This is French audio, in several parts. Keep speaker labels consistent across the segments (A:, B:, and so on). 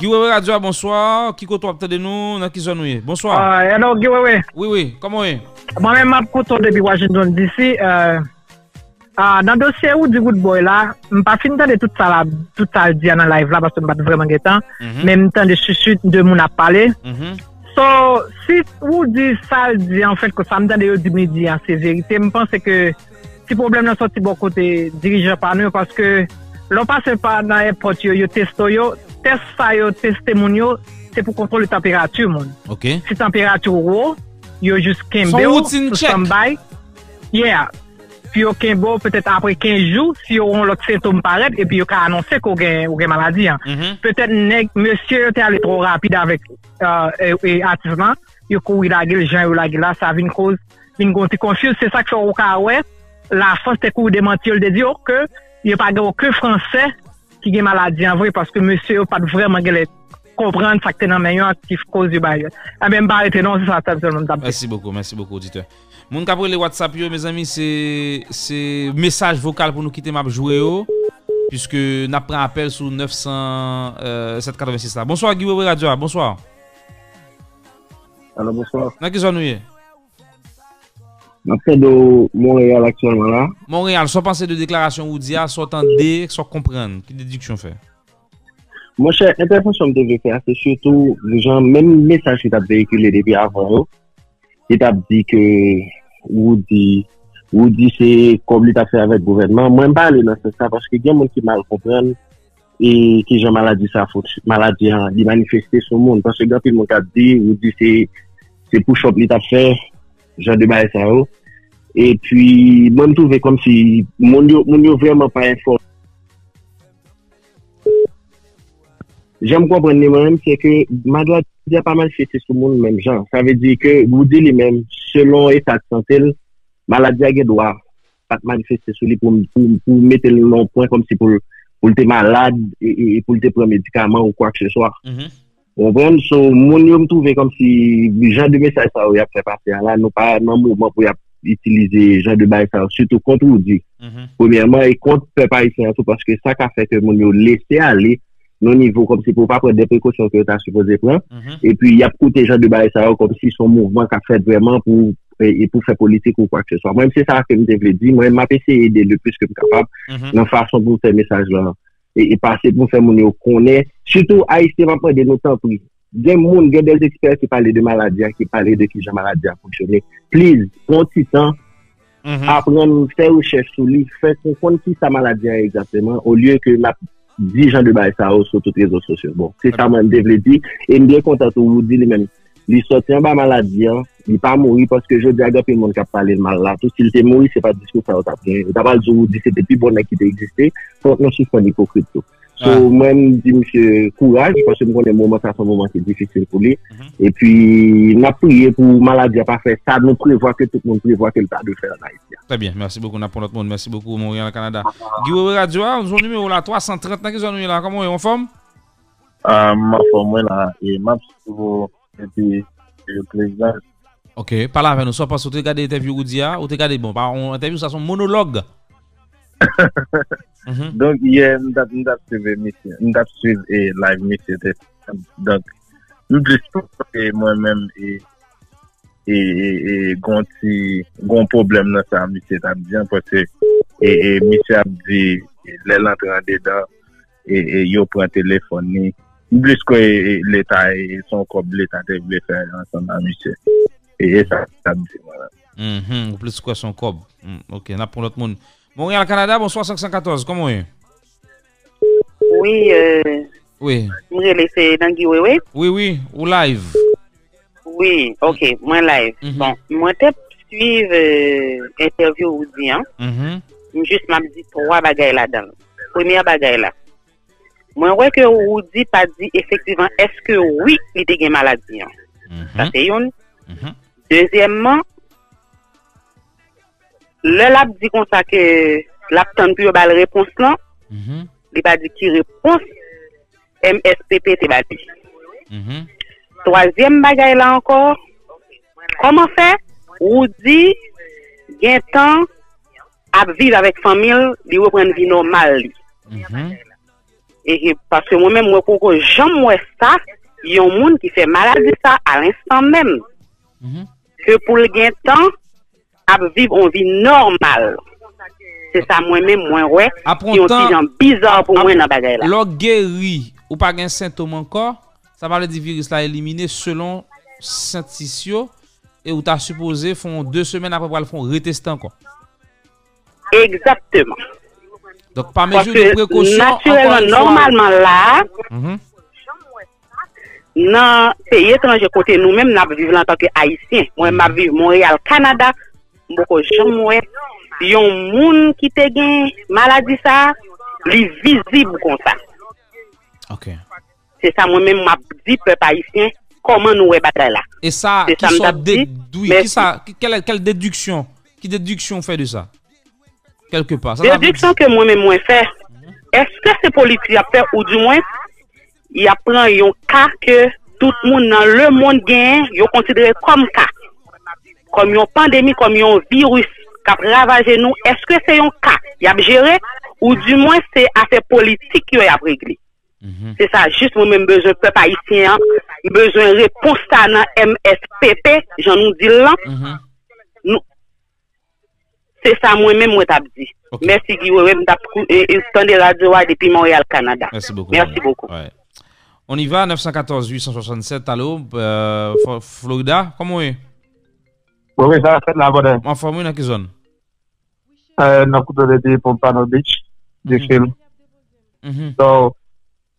A: Giwewe bonsoir. Qui côté toi de nous? Bonsoir.
B: Ah, hello Giwewe.
A: Oui oui, comment est?
B: Moi-même m'a côté depuis Washington DC euh ah, dans le dossier où du good boy là, je pas fini de tout ça là, tout ça dit dans live là parce que je pas vraiment temps, même temps de chuchote de parlé.
A: Mhm.
B: So, si ou di sa di en fait que ça me donne de di midi pense que si problème nan sorti bon côté dirigeant par nous parce Lò pase pa nan epot yo, yo testo yo, test sa yo, test temoun yo, se pou kontrol le temperatur moun.
A: Ok.
B: Si temperatur wou, yo jous kembe yo.
A: Son
B: routine
A: check.
B: Sambay. Yeah. Pi yo kembe yo, petet apre 15 jou, si yo on lot sintom paret, epi yo ka anonsen ko gen, gen maladi an.
A: Mm
B: -hmm. Petet nek, monsye yo te ale tro rapide avèk uh, e, e atisman, yo kou ilage le jan, yo ilage la, sa vin kouz, vin gonti konfuse, se sa ki fè ou ka wè, la fòs te kou demanti yo, le de di yo ke... a pas de aucun français qui a maladie en vrai parce que monsieur a pas vraiment gagné comprendre ça que t'es dans meilleur qui cause du bail. Ah même pas arrêter non, c'est.
A: Merci beaucoup, merci beaucoup, auditeur. Moun ka les WhatsApp yo, mes amis, c'est c'est message vocal pour nous quitter map jouer yo puisque n'a pris appel sur 900 euh, 786 là. Bonsoir Guy Radio, bonsoir.
C: Alors bonsoir.
A: Nan ki zone nou ye?
C: Napè do Montréal aktyonman la.
A: Montréal, so panse de deklarasyon ou diya, so tande, so kompren, ki dediksyon
C: fè? Mwen chè, interponsyon mte vè fè, se choutou, jen men mesaj ki tap vehikule depi avan yo, ki tap di ke ou di, ou di se kom li tap fè avèk gouvernement, mwen ba alè nan se sa, paske gen moun ki mal kompren, e ki jen maladi sa fout, maladi an, li manifestè sou moun, paske gen pi moun tap di, ou di se, se pou chop li tap fè, jan de baye sa yo. E pi, mwen touve kom si moun yo, moun yo vreman pa informe. Jan m kompren ni mwen mwen, se ke madwa diya pa mal fete sou moun mwen jan. Sa ve di ke goudi li men, selon etat santel, maladya ge dwa pat manifeste sou li pou, pou, pou mette l non pwen kom si pou, pou te malade e pou te pren medikaman ou kwa kse soa.
A: Mm-hmm.
C: On pren sou moun yo m touve kom si jan de mesaj sa ou yap se pase an la, nou pa nan mouvman pou yap itilize jan de bay sa ou, sütou kontou di.
A: Mm
C: -hmm. Premièrement, y kont pe pa iti an sou, paske sa ka feke moun yo lese ale nan nivou kom si pou pa pre de prekosyon ki yo ta supose pren,
A: mm
C: -hmm. e pi yap koute jan de bay sa ou kom si son mouvman ka fete vreman pou e pou fè politik ou kwa kse so. Mwen mse sa ke mte vle di, mwen m apese ede le plus ke
A: m
C: kapab nan fason pou fè mesaj la. E, e pase pou fè moun yo konè. Soutou, a yiste man pwede nou tan pri. Gen moun, gen des eksper ki pale de maladya, ki pale de ki jan maladya foksyonè. Please, pon ti tan,
A: mm
C: -hmm. apren fè ou chèf sou li, fè kon kon ki sa maladya exactement, ou lye ke la di jan de bay sa ou sou tout rezo sosyo. Bon, se sa man devle di, e mbyè konta tou wou di li meni. li soti an ba maladi an, li pa mouri, paske jodi agapen moun kap pale mal la, tout si li te mouri, se pa disko sa wot apren, wot apal zou di se bon te pi bon akite egiste, kont nou soufan hipokrit tou. So
A: ah.
C: mwen di msè kouraj, paske mwen konen mouman sa son mouman se difisil pou li, mm -hmm. e pi
A: na
C: priye pou maladi a pa fe, sa nou prevoa ke tout moun prevoa ke lta de fe la naif ya.
A: Très bien, merci beaucoup na pou not moun, merci beaucoup moun yon la Kanada. Girowe Radioa, nou zon numero la 330, nan ki zon nou yon la, komon yon form?
D: Ah, euh, ma form wè la, e map sou... epi prezident.
A: Ok, pala ven nou, so pas ou te gade interview ou diya, ou te gade bon, pa ou interview sa son monolog.
D: Donk ye, mdap suive mdap suive live misye te. Donk, mwen mèm e e gon problem nan sa misye tap diyan, pwese e misye ap di lè lantran dedan, e yo pran telefon ni, Blis ko e, e, l'Etat e, e son kob l'Etat te vle fè ansan nan misè. E sa tabise mwen
A: la. Ou plis ko son kob. Mm, ok, nap pou lot moun. Montreal, Kanada, bonsoir 514, komon yon?
E: Oui, euh...
A: Oui.
E: Mwen lese Nangui Wewe?
A: Oui, oui, ou live?
E: Oui, ok, mwen live.
A: Mm -hmm.
E: Bon, mwen te suive euh, interview ou
A: diyan.
E: Mwen mm -hmm. jist mabdi 3 bagay la dan. Premye bagay la. Mwen wè ke ou di pa di efektivan eske oui li te gen maladi an. Mm
A: -hmm.
E: Sa se yon.
A: Mm
E: -hmm. Dezyèmman, le lap di kon sa ke lap tan pi yo bal repons lan,
A: mm -hmm.
E: li pa di ki repons, MSPP te ba di.
A: Mhm.
E: Troasyem bagay la ankor, koman fe, ou di gen tan ap viv avèk famil li wè pren vi normal li.
A: Mhm. Mhm.
E: E paske mwen men mwen koko jan mwen sa, yon moun ki fe maladi sa al instant men.
A: Mhm.
E: Ke pou l gen tan, ap viv on vi normal. Se sa mwen men mwen wè,
A: Apron
E: ki yon
A: tan-
E: ti jan bizar pou mwen nan bagay la.
A: Lò geri ou pa gen symptôme ankor, sa pale di virus la elimine selon sentisyo e ou ta suppose fon 2 semen apre pral fon retestan ankor.
E: Exactement.
A: Donc par mesure de précaution,
E: naturelman,
A: encore une fois-
E: normalman la,
A: Mhm.
E: nan peyi etranje kote nou menm nap vive lan tanke Haitien. Mwen map vive Montreal, Kanada, mboko jan mwen, yon moun ki te gen maladi sa, li vizib kon sa.
A: Ok.
E: Se sa mwen menm map di pep Haitien, koman nou we batay la.
A: Et ça,
E: C'est
A: qui
E: ça dit.
A: déduit, qui ça, qui- quelle, quelle déduction, qui déduction fait de ça? Kelke
E: pa.
A: Prediksyon
E: ke mwen mwen mwen fè, eske se politi ap fè ou di mwen, y ap pran yon ka ke tout moun nan le moun gen, yon konsidere kom ka. Kom yon pandemi, kom yon virus kap ravaje nou, eske se yon ka y ap jere, ou di mwen se afe politik yon y ap regli.
A: Mm.
E: Se sa, jist mwen mwen bezon pep haisyen, bezon repousta nan MSPP, jan nou di lan,
A: mm
E: -hmm. Se sa mwen men mwen tap di.
A: Ok.
E: Mersi Guy Wewe, mwen tap kou- e, e, tande radio wa depi Montréal, Canada.
A: Merci beaucoup.
E: Merci beaucoup.
A: Ouais. On y va, 914 867, allô, euh, Florida, comment est?
F: Oui, ça, c'est la bonne.
A: En forme, dans quelle zone?
F: Euh, nous coupons de Pompano Beach, de
A: Mhm.
F: film.
A: Mhm.
F: So,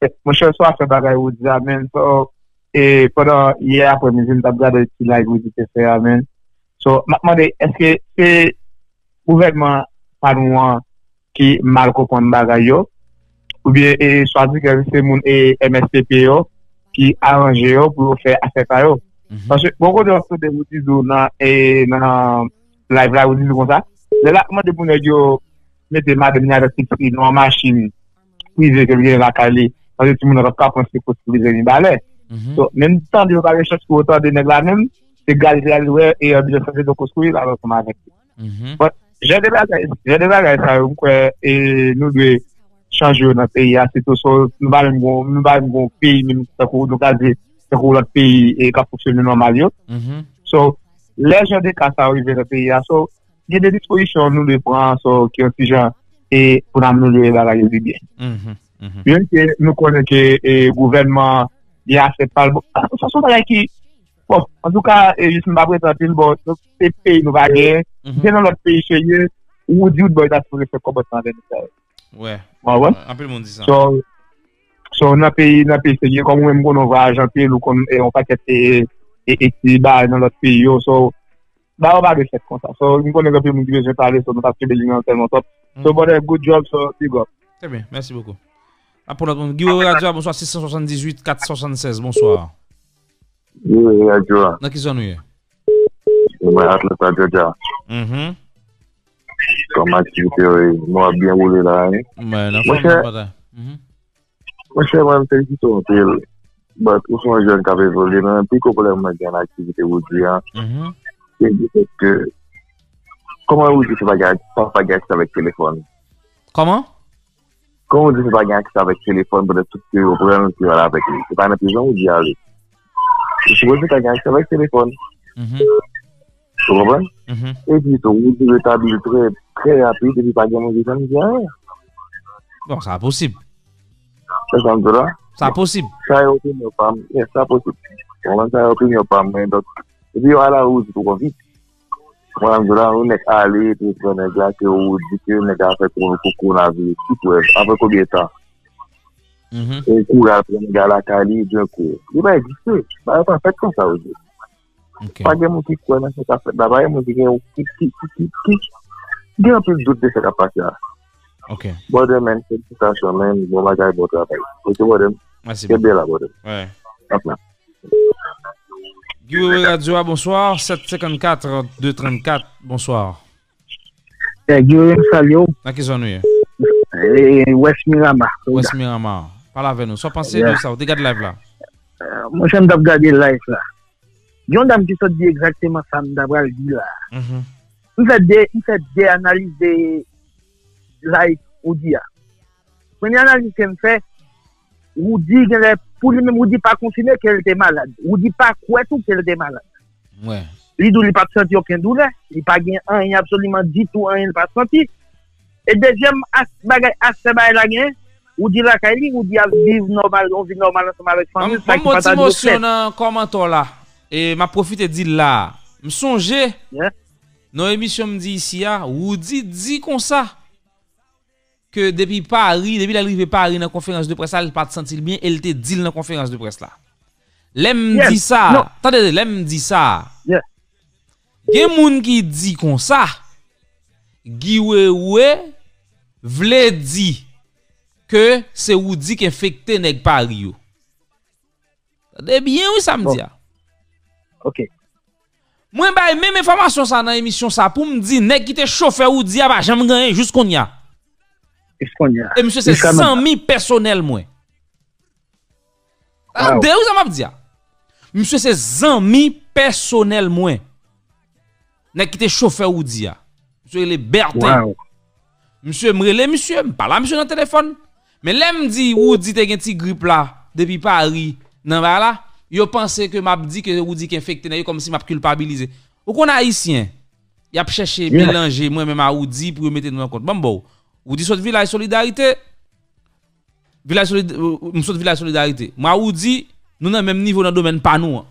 F: eh, mon cher soir, fait bagay ou di amen. So, et pendant hier après-midi, nous avons regardé petit live ou dit que c'est amen? So, m'a demandé, est-ce que c'est gouvernement panouan ki mal kopon bagay yo, ou bien e swazi ke se moun e MSPP yo ki aranje yo pou yo fe asepa yo. Pansye, bon kon de yon sote ou di zo nan live la ou di zo kon sa, de la mwen de pou ne yo mette madem nye de sikri nan masjini, prive ke vye lakali, pansye ti moun rap kapon se kote prive
A: ni bale.
F: So, menm tan de yo kare chos kou otan de neg la menm, se gali gali we, e yon biye sanse do
A: koskouye
F: la wè koman vek. But, Jè de bagay sa yon kwe e, nou dwe chanje yo nan peyi a, se to so nou ba yon goun peyi mim se kou nou kaze se kou lot peyi e ka foksyon nou normal yo.
A: Mm-hmm.
F: So, lè jè de ka sa yon peyi a, so jè de disposisyon nou dwe pran so ki yon si jan e pou nan nou dwe bagay
A: yo di
F: bien. Mm-hmm. Mm-hmm. Yon ki nou konen ki e, gouvenman ya se pal, sa son bagay ki Bon, an tou ka, jis mba prezantin, bon, se peyi nou va gen, gen an lot peyi cheye, ou di ou dboy ta sou
A: refe
F: kobot san
A: den. Ouè, anpil moun di san.
F: So, nan peyi cheye, kon mwen mgon nou va ajantil, ou kon e yon paket e eti ba nan lot peyi yo, so, ba ou ba de chet kon sa. So, mgon e gopi moun di vejen pale, so, nou ta sou beli nan telman top. Mhm.
A: So,
F: bon, good job, so, big up.
A: Tè bien, mersi beaucoup. Apo lot moun, Gyo Radio, bonsoir, 678, 476, bonsoir.
G: Yo ye a Djoa.
A: Nan ki zon ou ye?
G: Yo mwen atlet mm-hmm.
A: a Djoa. Mh-mh.
G: Kom aktivite yo e, mwen ap gen wole la e. Mwen
A: nan
G: fon
A: mwen pata. Mh-mh.
G: Mwen chè mwen feliciton pel, bat ou son jen ka pe vole nan, pi kopole mwen gen aktivite wou di an.
A: Mh-mh.
G: Se di se ke, koman wou di se bagaj, pa bagaj sa vek telefon?
A: Koman?
G: Koman wou di se bagaj sa vek telefon, bode tout ki yo pren, ki yo la vek li. Se pa nan pizan wou di a li. Si wè se ta ganyan, se wèk telefon. Sou
A: mwen?
G: E pi sou wè se tabil pre, pre rapide, e pi pa ganyan, se mwen diyan.
A: Bon, sa aposib.
G: Se san do la?
A: Sa aposib.
G: Sa yo pin yo pam, yes, sa aposib. Mwen sa yo pin yo pam, men dot. E pi yo ala ou di pou konvit. Mwen an zora, ou nek ale, te konen glase ou, di ke nek a fè kon koukou na vi, tout wè, e, apè koubye
A: ta.
G: ou kou la pren gala kali, diyo kou. Li ba egiste, ba yon pa fet kon sa ou
A: diyo.
G: Pa gen moun ki kwen nan se ka fet, ba ba yon moun ki gen ou ki, ki, ki, ki, gen yon pil dout de se ka pati ya.
A: Ok.
G: Bode men, se di sa son men, bo bagay bote apay. Ote bode, ke bela bode.
A: Ouais.
G: Apna.
A: Gyo Radioa, bonsoir. 754-234, bonsoir.
H: Gyo
A: Radioa, salyo. Naki zon
H: ouye? West Miramar.
A: West Miramar. Parle avec nous. Soit pensez
H: yeah.
A: de ça. Regarde live là.
H: Euh, moi, j'aime regarder live là. Yon dame qui sort dit exactement ça, m'dabral dit là. Mm
A: -hmm.
H: Il fait des, il fait des analyses de live ou dia. Première analyse qu'elle me fait, ou dit qu'elle pour lui-même, ou dit pas confirmer qu'elle était malade. Ou dit pas quoi tout qu'elle était malade.
A: Ouais.
H: Li dou li pa senti oken doule, li pa gen an, yon absolument dit ou an, yon pa senti. Et deuxième, as bagay, as se bagay la gen, ou di la li, ou di a viv normal, on viv normal anseman vek fami.
A: Mwen moti monsyon nan komantor la, e ma profite di la, m sonje,
H: Yeah.
A: nan emisyon m di isi ya, ou di, di kon sa, ke depi Paris, depi la rive Paris nan konferans de pres la, el pa te sentil bien, el te dil nan konferans de pres la. Lem
H: Yes,
A: di sa,
H: no.
A: tade, lem di sa,
H: Yeah.
A: gen moun ki di kon sa, giwe we, vle di, ke se ou di ki infekte neg Paris yo. Tade bien ou sa m di ya?
H: Ok.
A: Mwen bay même information sa nan emisyon sa pou m di nek ki te chauffeur ou di aba jam ganyen jous kon ya.
H: Est-ce qu'on y a?
A: E msye se
H: Jusqu'à
A: 100
H: maintenant.
A: 000 personel mwen.
H: Wow.
A: An de ou sa map di ya? Msye se 100 000 personel mwen. Nek ki te chauffeur ou di ya. Msye le Bertin.
H: Wow.
A: Msye mrele msye, m pala msye nan telefon. Men lem di ou di te gen ti grip la depi Paris nan ba la, yo pense ke map di ke ou di ki infekte nan yo kom si map kulpabilize. Ou kon haisyen, yap chèche
H: Yeah.
A: mélanger mwen men ma ou di pou yo mette nou an kont. Bon bon, ou di sot vilay solidarite, vilay solidarite, m sot vilay solidarite. Ma ou di, nou nan menm nivou nan domen pa nou an.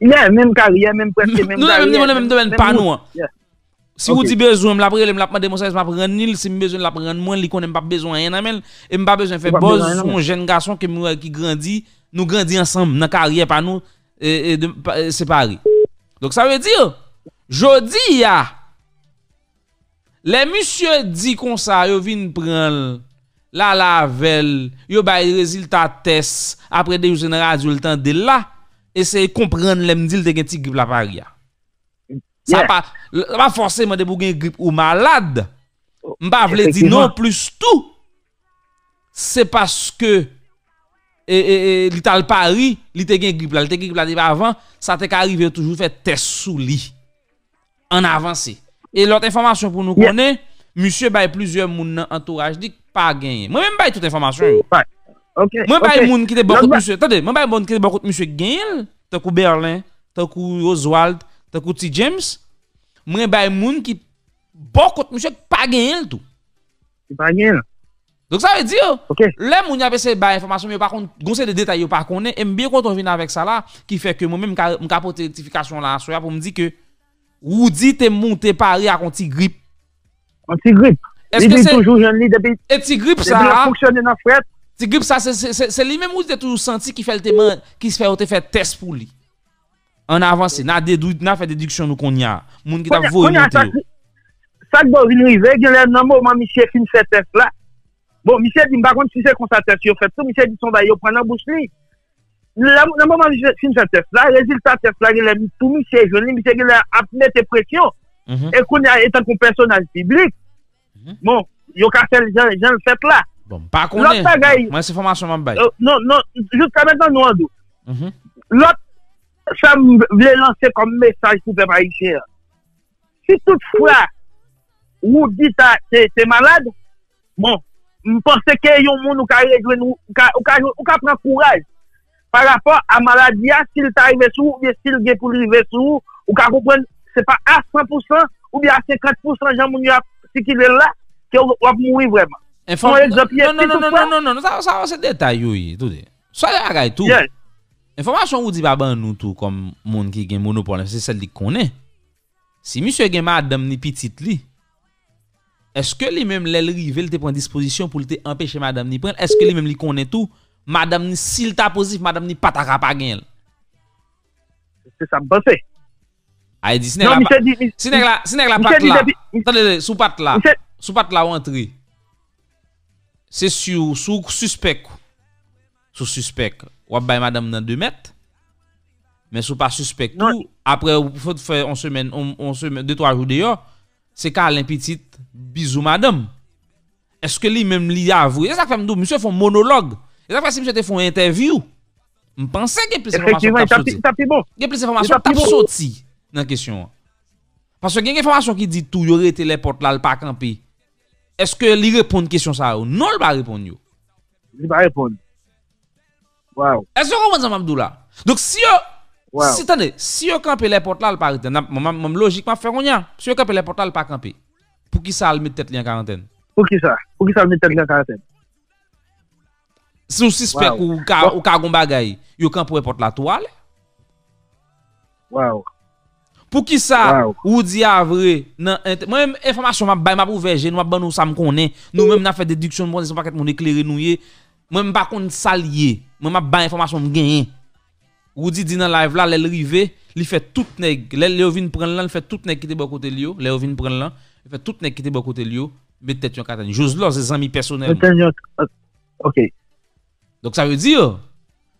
H: Yeah, même carrière, même presque même
A: Nou nan menm nivou nan menm domen pa nou an.
H: Yeah.
A: Si ou
H: Ok.
A: di bezwen, m la prele, m la pman demonsaj, m la pren nil, si m bezwen la pren mwen, li konen m pa bezwen yon amel, e m pa bezwen fè
H: Ou pa
A: boz
H: bezwen yon
A: son jen gason ke m ki grandi, nou grandi ansam nan karye pa nou, e, e, de, pa- e, separe. Donc sa ve dir, jodi ya, le monsye di kon sa, yo vin pren la lavel, yo bay rezultat test, de jen radio l tan de la, de gen ti grip la pari Sa
H: Yeah.
A: pa, l- pa forcément de pou gen grip ou malade. Mba vle di non plus tout. Se paske e, e, e, li tal pari, li te gen grip la, li te gen grip la di pa avan, sa te ka arrive toujou fè test sou li. An avanse. E lot informasyon pou nou
H: Yeah.
A: konen, Monsieur bay plusieurs moun nan entourage di pa genye. Mwen men bay tout informasyon yo.
H: Ok.
A: Mwen bay
H: ok.
A: moun ki te
H: ba-
A: monsieur. Tade, mwen bay moun ki te bakot monsieur Gail, takou Berlin, takou Oswald, takou T. James. Mwen bay moun ki bakot monsieur ki pa genye
H: pas bien.
A: Donc ça veut dire,
H: Ok.
A: le moun y ese bay informasyon, mais par contre, gonse de detay yo pa konen, et mbien konton vin avec ça là, qui fait que moi-même m'ka pote rectification là, soya pour me dire que, ou dit te monte pari à konti grip.
H: Anti grippe.
A: Est-ce que c'est,
H: toujours jeune li depuis
A: et ti grip
H: depuis
A: ça,
H: la fonctionner dans fret.
A: ti grip ça, c'est- c'est c'est- c'est lui même ou te toujours senti qui fait le qui se fait fait test pour lui. En avance, na dédou, na fait déduction nous qu'on y a. Moun qui t'a
H: konya
A: monter
H: sa-
A: yo.
H: Sa k bo vin rive, gen lè nan mouman misye fin fè test la. Bon, misye di mba kont si se kon sa test yo fè tout, misye di son ba yo pren nan bouch li. Nan misye fin fè test la, rezultat test la gen lè tout misye joun li, misye gen lè ap mette presyon.
A: Mhm.
H: E konya etan kon personaj publik,
A: Mhm.
H: bon, yo ka fè jan, jan l fèt la.
A: Bon, Moi, c'est formation m'a bay.
H: Non, non, jusqu'à maintenant, nou an dou.
A: Mhm.
H: sa m vle lanse kom mesaj pou pe pa isye. Si tout fwa, ou di ta te malade, bon, m pense ke yon moun ou ka rejwen, ou ka ou ka, ou ka pran kouraj. Par rapport a maladia, si l ta rive sou, ou bien si l gen pou rive sou, ou ka koupren, se pa a 100%, ou bien a 50% jan moun yon si ki lè la, ke ou wap moui vreman.
A: Non, non, non, non, non, non, non, ça, sa wase detay yoy, tout de. Sa yon agay tout.
H: Yes.
A: Information ou di ba ban nou tout comme moun ki gen monopole, c'est celle li konen. Si monsieur gen madame ni petite li, est-ce que li même l'el rive, te prend disposition pour te empêcher madame ni? Est-ce que li même li konen tout? Madame ni s'il ta positif, madame ni pataka pa gen.
H: Se sa m pense.
A: Ay di, si nèg
H: Non,
A: la pa-
H: di,
A: la, pat la, attendez, sous pat la, sous pat la ou c'est sur, sous suspect, sous suspect, ou bay madame nan 2 mètres, mais sous pas suspect tout, après, ou faut faire on semaine, on, on semaine, 2-3 jours dehors, c'est qu'à petite, bisous madame. Est-ce que lui même li avoué? Ça que fait m'dou, monsieur font monologue. C'est ça que fait si monsieur te font interview. M'pense que plus d'informations
H: ta
A: sorti.
H: pi- ta pi bon.
A: Gen plus informasyon
H: Eta
A: tap
H: pi bon.
A: soti nan kesyon an. Paske gen informasyon ki di tou yo rete le pot la l pa kampi. Eske li repon kesyon sa ou? Non l ba repon yo?
H: Li ba repon. Wow.
A: Est-ce que vous comprenez, Mabdou là? Donc, si yo,
H: wow.
A: si, attendez, si yo campe les portes là, le parité, logiquement, faire rien. Si yo campe les portes là, le pas camper. Pour qui ça, le met tête en quarantaine?
H: Pour qui ça? Pour qui ça, le met tête en quarantaine?
A: Si vous suspect
H: wow.
A: ou ka, ou ka gon bagay, yo campe les portes la toile?
H: Wow.
A: Pou ki sa,
H: wow.
A: ou di avre, nan, mwen informasyon mwen bay mwen pou veje, nou mwen ban nou sa m konen, nou mwen mwen a fe dediksyon mwen, se mwen paket mwen ekleri nou ye, connait ça lié moi m'a bay information me gagner ou di di nan live là l'elle rivé li fait tout nèg l'elle yo vinn prendre là fait tout nèg qui était bon côté li yo l'elle vinn prendre là il fait tout nèg qui était bon côté li yo met tête yon katane Jose là c'est amis personnels
H: Mwen ten yon... Ok.
A: donc ça veut dire,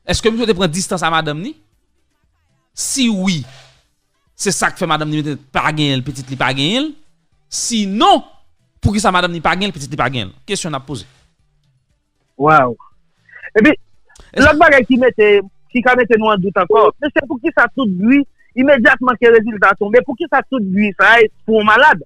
A: est-ce que monsieur te prend distance à madame ni? Si oui, c'est ça que fait madame ni mette pas gagner le petit li pas. Sinon, pour qui ça madame ni pas gagner le petit li pas? Question à poser.
H: Waw. E pi, lòk bagay ki mette, ki ka mette nou an dout ankor, men se pou ki sa tout bui, imediatman ke rezultat tombe, pou ki sa tout bui sa e pou malade.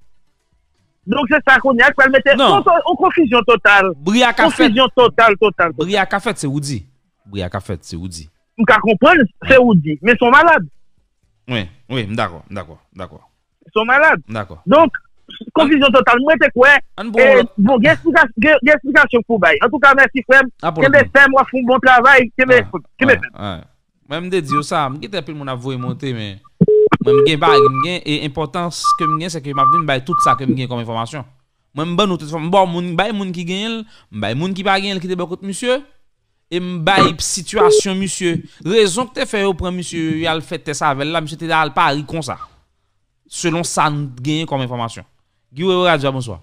H: Donk se sa kon yak, pal mette, on konfisyon total.
A: Bria ka fait,
H: Konfisyon total, total.
A: bria ka fait c'est Oudi. Bria ka fait c'est Oudi.
H: M ka kompren, se ou di, men son malade.
A: Oui, oui, d'accord, d'accord, d'accord,
H: Son malade.
A: d'accord.
H: Donk, konfisyon total, mwen te kwe,
A: An bon,
H: e, gen pou bay. Ka, mersi keme fem, foun bon travay, keme,
A: Ah,
H: keme
A: ouais,
H: fem.
A: ouais. Moi, me dit ça, me gete pile mon avoue monter mais moi me gen c'est que m'a vinn bay tout gen information. Moi me ban nous toute forme bon moun bay moun qui gen, bay moun gen qui te beaucoup monsieur et me bay situation monsieur. Raison que te fait au prend monsieur y a le fait test avec là monsieur te al Paris comme ça. Selon gen comme Giwe ou radio, bonsoir.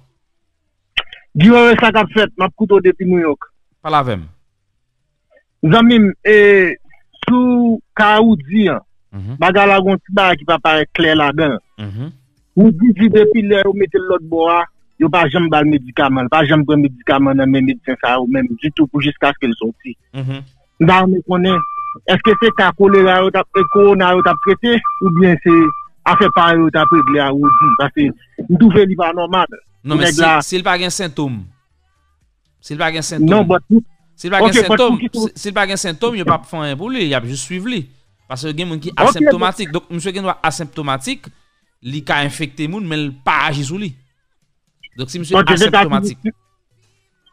I: Giwe ou 57, map kouto depi New York.
A: Palavem.
I: Zanmim, e, sou ka ou di an,
A: mm
I: -hmm. baga la gonti ba ki pa pare kler la den.
A: Mm -hmm.
I: Ou di di depi le ou mette lot bo a, yo pa jem bal medikaman, pa jem bal medikaman nan men medisen sa ou men, du tout pou jiska skil soti.
A: Mm
I: -hmm. Nan me konen, eske se ka kolera yo tap, e korona yo tap prete, ou bien se... afe pa yo a ou di, pase ndouve li pa normal.
A: Non mais
I: Nèg
A: si s'il pas gen symptôme. S'il pas gen symptôme.
I: Non, but,
A: S'il pas
I: Ok,
A: gen
I: que-
A: si- s'il pas gen symptôme, il pas faire rien pour lui, il a juste suivre lui. Parce que gen moun qui
I: Ok,
A: asymptomatique. Donc monsieur gen doit asymptomatique, li ka infecté moun mais il pas agir sur lui. Donc si monsieur
I: ok, se ka
A: asymptomatique.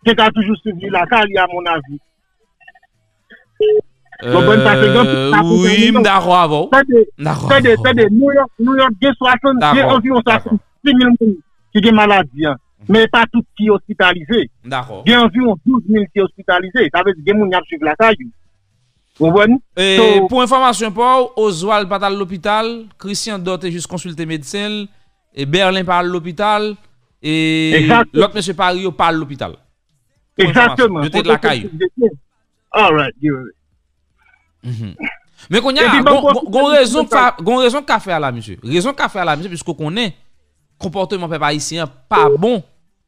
I: toujou, toujou suivi la ka li a mon avi.
A: Euh, oui, m'dakro avant.
I: Tade, tade, tade, New York gen 60, gen environ
A: d'accord.
I: 66 000 moun ki gen maladi an. Men pa tout ki hospitalize. Gen environ 12 000 ki hospitalize. Ta vez gen moun yap suivi la ka yu. Konwen?
A: Et
I: So-
A: pour information pour Oswald pas à l'hôpital, Christian Dot est juste consulté médecin et Berlin par l'hôpital et
I: Exact.
A: l'autre monsieur Paris par l'hôpital. Pour
I: Exactement.
A: information, yo te de la caille.
I: Alright, giveaway.
A: Mais qu'on y a, gon
I: bon,
A: gon-
I: bon,
A: gon
I: bon,
A: raison qu'a fait à la monsieur. Raison qu'a fait à la monsieur puisqu'on connaît comportement peuple haïtien pas bon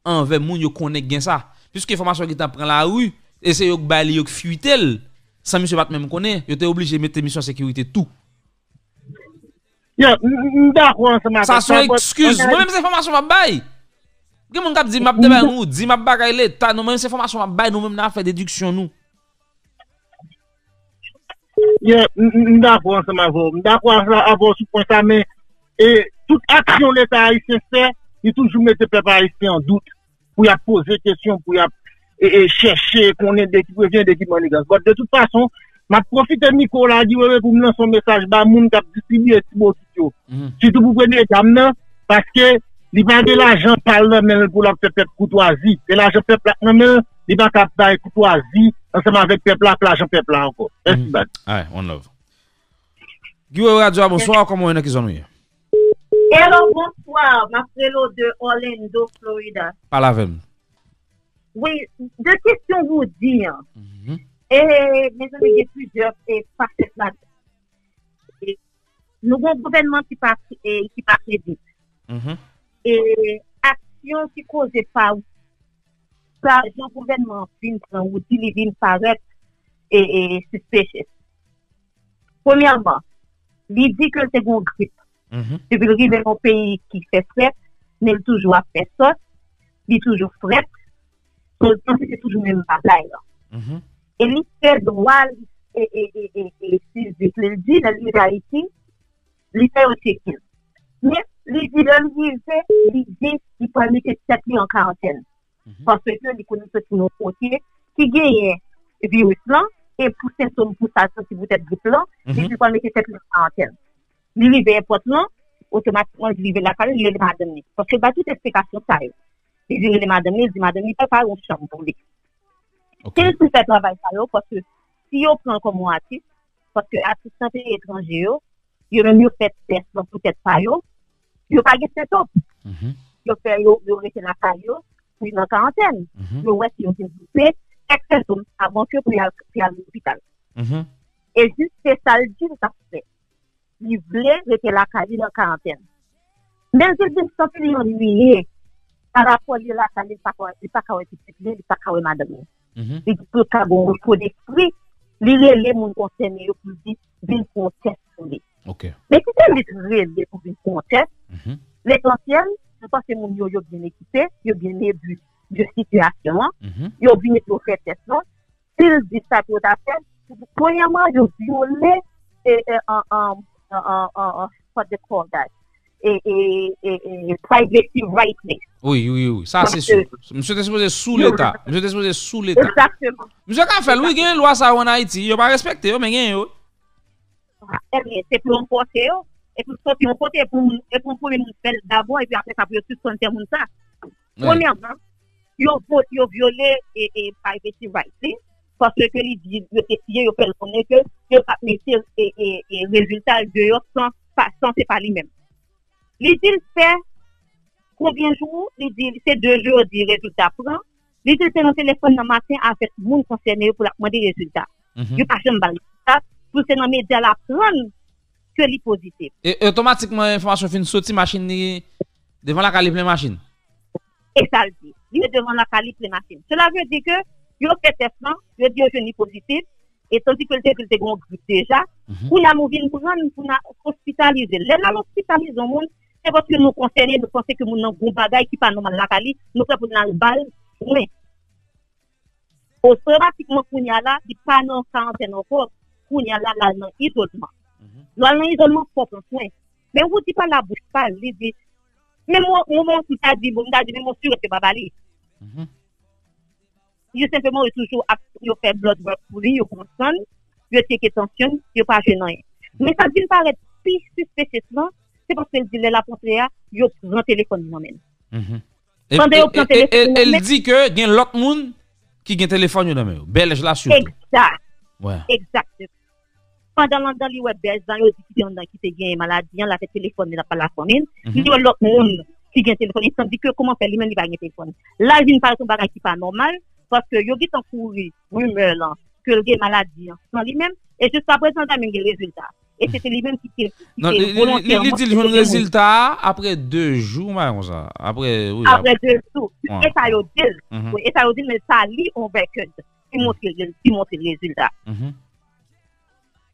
A: envers moun yo connaît gen ça. Puisque information qui t'en prend la rue et c'est yo bali yo fuitel sans monsieur pas même connaît, yo t'es obligé de mettre mission sécurité tout. Ça son excuse. Moi même ces informations m'a bail. Gen moun k'ap di m'a de nou, di m'a bagay l'état, nous même ces informations m'a bail, nous même n'a fait déduction nous.
I: mda kwa ansama avon, mda kwa ansama avon sou pon sa men, e tout aksyon l'Etat haïtien fè, y toujou mette pep haïtien an dout, pou y ap pose kèsyon, pou y ap chèche konen de ki previen de ki monigans. Bon, de tout fason, ma profite Miko mm. la di wewe pou m lan son mesaj ba moun kap distribuye ti bo sityo. Sitou pou prene etam nan, paske li pa de l'ajan pal nan men pou la pep pep koutwazi, de l'ajan pep la nan men, li pa kap bay koutwazi, anseman vek pep la, l'ajan pep la anko. Merci
A: Mhm.
I: bad.
A: Ouais, on love. Guy Radio, bonsoir, comment on est qui sont nous?
J: Hello, bonsoir, Marcelo de Orlando, Florida.
A: Pas la même.
J: Oui, deux questions vous dire.
A: Mhm.
J: Et mes amis, il y a plusieurs et facettes là. Et Nous avons un gouvernement qui passe et qui passe vite.
A: Mhm.
J: Et action qui cause pas ça, le gouvernement fin. Premièrement, rive mon pays qui fait fret, mais il toujours à faire ça, il est toujours fret, donc c'est toujours même bataille là.
A: Mhm.
J: Et il fait droit, il e, e, e, e, e, si, li di, nan li va iti, li fè ou chekin. Men, li di li fè, li di, li pou anmite set li an karantèn. Pansè ke li koni soti nou kote, ki genye virus lan, e pou sensom pou sa sensibou tèt grip lan, li pou kon mette tèt lan an ten. Li li veye pot lan, otomatikman li ve la kare, li li le madame ni. Pansè ba tout esplikasyon sa yo. Li li le madame ni, li madame ni, pe pa yon chanm pou li. Tel pou fè travay sa yo, pansè si yo pran komon atis, pansè atis sante etranje yo, yo men yo fèt test lan pou tèt sa yo, yo pa gen sensom. Yo fè yo, yo reten la kare yo, pou yon karantèn. Yo wè si yon dezipè, ek se zon avon kyo pou yon l'opital. E jist se sal di yon tapse. Li vle rete la kaji yon karantèn. Men zil din sopi li yon liye, par rapport li la kaji li pa kawe tititli, li pa kawe madame. Mhm. Li di pou kabon wè kode kwi, li le le moun konsen yo pou di bin kontest pou li. Mè mhm. ki se li rele pou bin kontest, l'essentiel, se pa se moun yo yo bin ekipe, yo bin e du situasyon, yo bin e pou fè tesman, sil di sa pou ta ponyaman yo viole an what they call that, e privacy rightness.
A: Oui, oui, oui, sa se sou. Mse te sepose sou l'Etat. Mse te sepose sou l'Etat.
J: Exactement.
A: Fel, oui gen lwa sa ou an Haiti, yo pa respekte yo, men gen yo.
J: E bien, se pou l'empote yo, e pou l'empote yo, e pou l'empote yo fel d'avon, e pi apre sa pou yo suspente moun sa. Premièrement, yo viole e privacy rightness, parce ke li di, yo te siye, yo fel konen ke, yo pa mette e rezultat de yo san se pa li men. Li di l'fè, konbien jou, li di, se de jou di rezultat pran, li di l'fè nan telefon nan matin a fèt moun konserne yo pou la kman di rezultat. Yo pa jen bali rezultat, pou se nan medya la pran ke li pozitif.
A: E otomatikman informasyon fin soti machin ni devan la kalip le machin?
J: E sa l di, li devan la kalip le machin. Se la vè di ke, yo fè testman, yo di yo jen ni pozitif, et ton di ke lte lte goun grip deja, pou la mou vin pran, pou na hospitalize. Le nan hospitalize ou moun, se voske nou konserne, nou konse ke moun nan goun bagay ki pa nouman lakali, nou se pou nan bal, mwen. O soratikman koun ya la, di pa nan karenten anfor, koun ya la lal nan izolman. Lal nan izolman popon mwen. Men wou di pa la bouche pal, li di, men moun moun si ta di, moun da di, men moun sure se babali. Yo sepèman yo toujou ap, yo fè blood work pou li, yo konson, yo teke tansyon, yo pa jenon. Men sa di n'paret pi suspechesman, se pou se di lè la ponte ya, yo pran telefon nan men.
A: El di ke gen lot moun ki gen telefon nan men, belj la sou.
J: Exact. Exact. Pandan lan dan li wè belj, dan yo di ki gen nan ki te gen maladi, la te telefon nan pa la fonin, yo lot moun ki gen telefon, san di ke koman fe li men li ba gen telefon. La vin pare ton bagay ki pa normal, paske yo git an kouri, rume lan, ke gen maladi, san li men, e jist apre san dan men gen rezultat. E se te li men ki te
A: volontièrement. Li di l joun rezultat apre 2 jou, apre
J: 2 jou. E sa yo dil, e sa yo dil, men sa li on vekèd, si montre rezultat.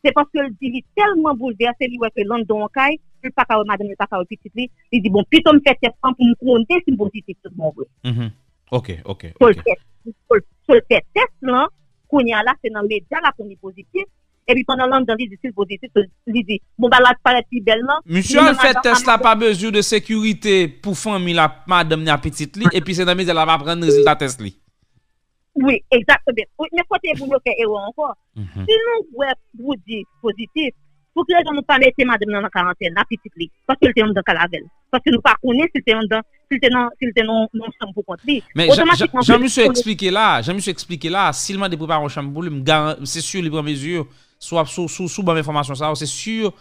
J: Se paske li li telman bouleverse, li wè ke pa madame, pa pitit li, li di bon, pito m fè testan pou m konde si m positif tout moun wè.
A: Ok, ok.
J: Sol fè test lan, konya la, se nan medya la pou mi positif, E pi pandan lan dan li di sil pozitif, li di, bon ba la paret pi bel nan.
A: Monsye an fè test la pa bezou de sekurite pou fon mi la madam ni apetit li, e pi se nan de la va pren rezultat test li.
J: Oui, exactement. Me fote pou nou fè ewa anko. Si nou wè pou di pozitif, pou kè jan nou pa mette madam nan karantèn, apetit li, paske l te yon dan kalavel. Paske nou pa konen si l te yon dan, si l te non chanm pou kont li.
A: Men, jan monsye explike la, jan monsye explike la, silman de preparan chanm pou li, mse sur li premezur, Sou sou ban informasyon sa ou se sur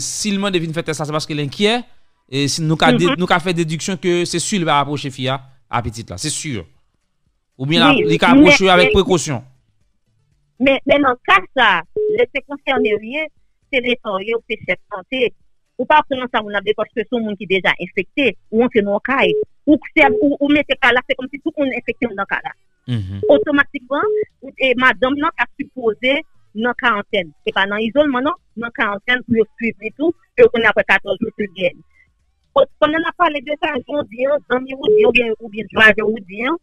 A: Silman devine fete sa se baske l'enkiye Nou ka fe deduksyon ke se sur li va aproche fia Apetit la, se sur Ou bien li ka prekosyon
J: Men an ka sa Le se konserne rye Se le torye ou se chef sante Ou pa prenen sa moun ap de poske son moun ki deja infekte, ou se nou kay, ou, ou, ou mette ka la, se kom si tout moun infekte moun nan ka la.
A: Mhm.
J: Otomatikman, e madame nan ka suppose nan karantene. E pa nan isolman nan, nan karantene pou yo suivi tout, e yo konen apre 14 jou se gen. Konen ap pale de yon diyan, zami ou diyan, ou bien, ou bien, ou diyan,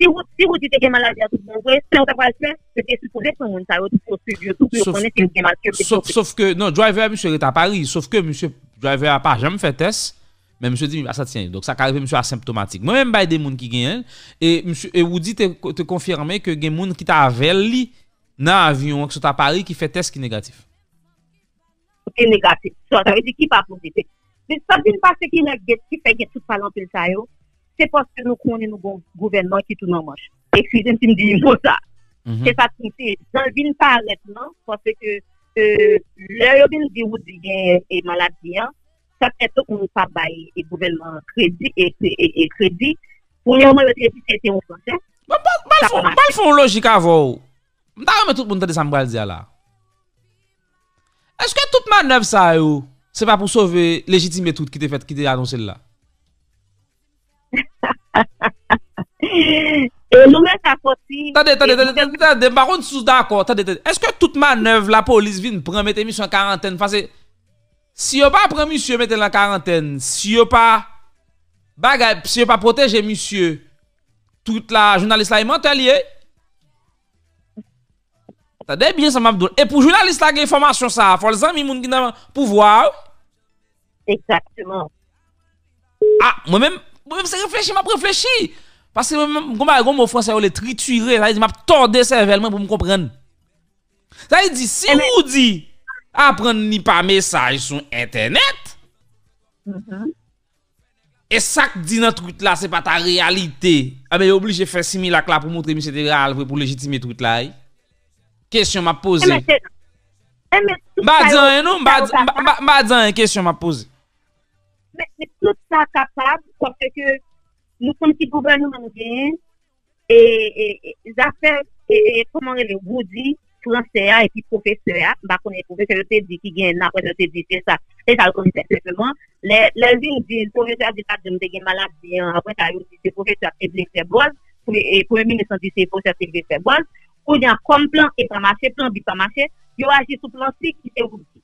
J: si ou, si ou di te gen maladi a tout te pale se, se te suppose son moun sa yo, tout suivi yo, tout pou yo
A: Sauf
J: konen se yon gen maladi.
A: Sauf, sauf que, non, driver, monsieur est à Paris. Sauf que monsieur driver a pas jamais fait test. Mais monsieur dit, ah, ça tient. Donc, ça arrive, monsieur asymptomatique. Moi-même, bah, des gens qui gagnent. Et monsieur, et vous dites, te, confirmer que des gens qui t'a avec lui, dans l'avion, qui sont à Paris, qui fait test qui est négatif.
J: Ki negatif. So, sa ve di ki pa pozitif. De sa din pa se ki nè get, ki fe get tout yo, se poske nou konen nou gon gouvenman ki tout nan manche. Ekfizen si m di mo sa.
A: Mhm.
J: Se sa tin se, jan vin pa alet nan, poske ke lè yo bin di ou di gen e maladi an, sa eto kon nou pa bayi e gouvenman kredi e, kredi, pou yon man yo kredi se te ou franse. Ça
A: font-
J: va
A: font logique avant. M'ta remet tout le monde de ça m'bral dire là. Est-ce que toute manœuvre ça yo, c'est pas pour sauver légitimer tout qui t'est fait qui t'est annoncé là?
J: E nou men sa poti...
A: Attendez, attendez, par contre, sous d'accord, attendez, attendez. Est-ce que toute manœuvre, la police vient prendre mettre monsieur en quarantaine? Parce que si yo pas prend monsieur mettre en quarantaine, si yo pas bagay, si yo pas protéger monsieur, toute la journaliste là est mentale, lié. Attendez bien ça m'a dit. Et pour journaliste là, qui information ça, faut les amis moun qui dans pouvoir.
J: Exactement.
A: Ah, moi-même, moi-même, c'est réfléchi, m'a réfléchi. Parce que moi-même, comme un mot français, on les triturer, ça veut dire, m'a tordé cervellement pour me comprendre. Ça veut dire, si vous dit, apprendre ni pas message sur Internet,
J: Mhm.
A: et ça que dit dans le truc là, c'est pas ta réalité, ah ben, obligé de faire simulac là pour montrer que c'est réel, pour légitimer tout là. Question m'a
J: E men
A: posé.
J: se... E tout
A: M'a
J: sa
A: dit,
J: yo-
A: hein, non, m'a dit,
J: sa yo
A: m'a- m'a- m'a dit, question m'a posé.
J: Men tout sa kapab, kote ke nou kon ki gouvernement nou gen, e, e, e, zafè, e, e, koman re le woudi, fransè a, e pi professeur professeur te di ki gen, nan professeur te di, se sa, se sa l konen sepleman, le, le vin di, professeur a di sa, jem te gen maladi, apre ta yo di, se professeur te ble feboaz, pou e, pou e ministre di se professeur te ble feboaz, ou yan kom plan e pa mache, plan bi pa mache, yo agi sou plan ki se woudi.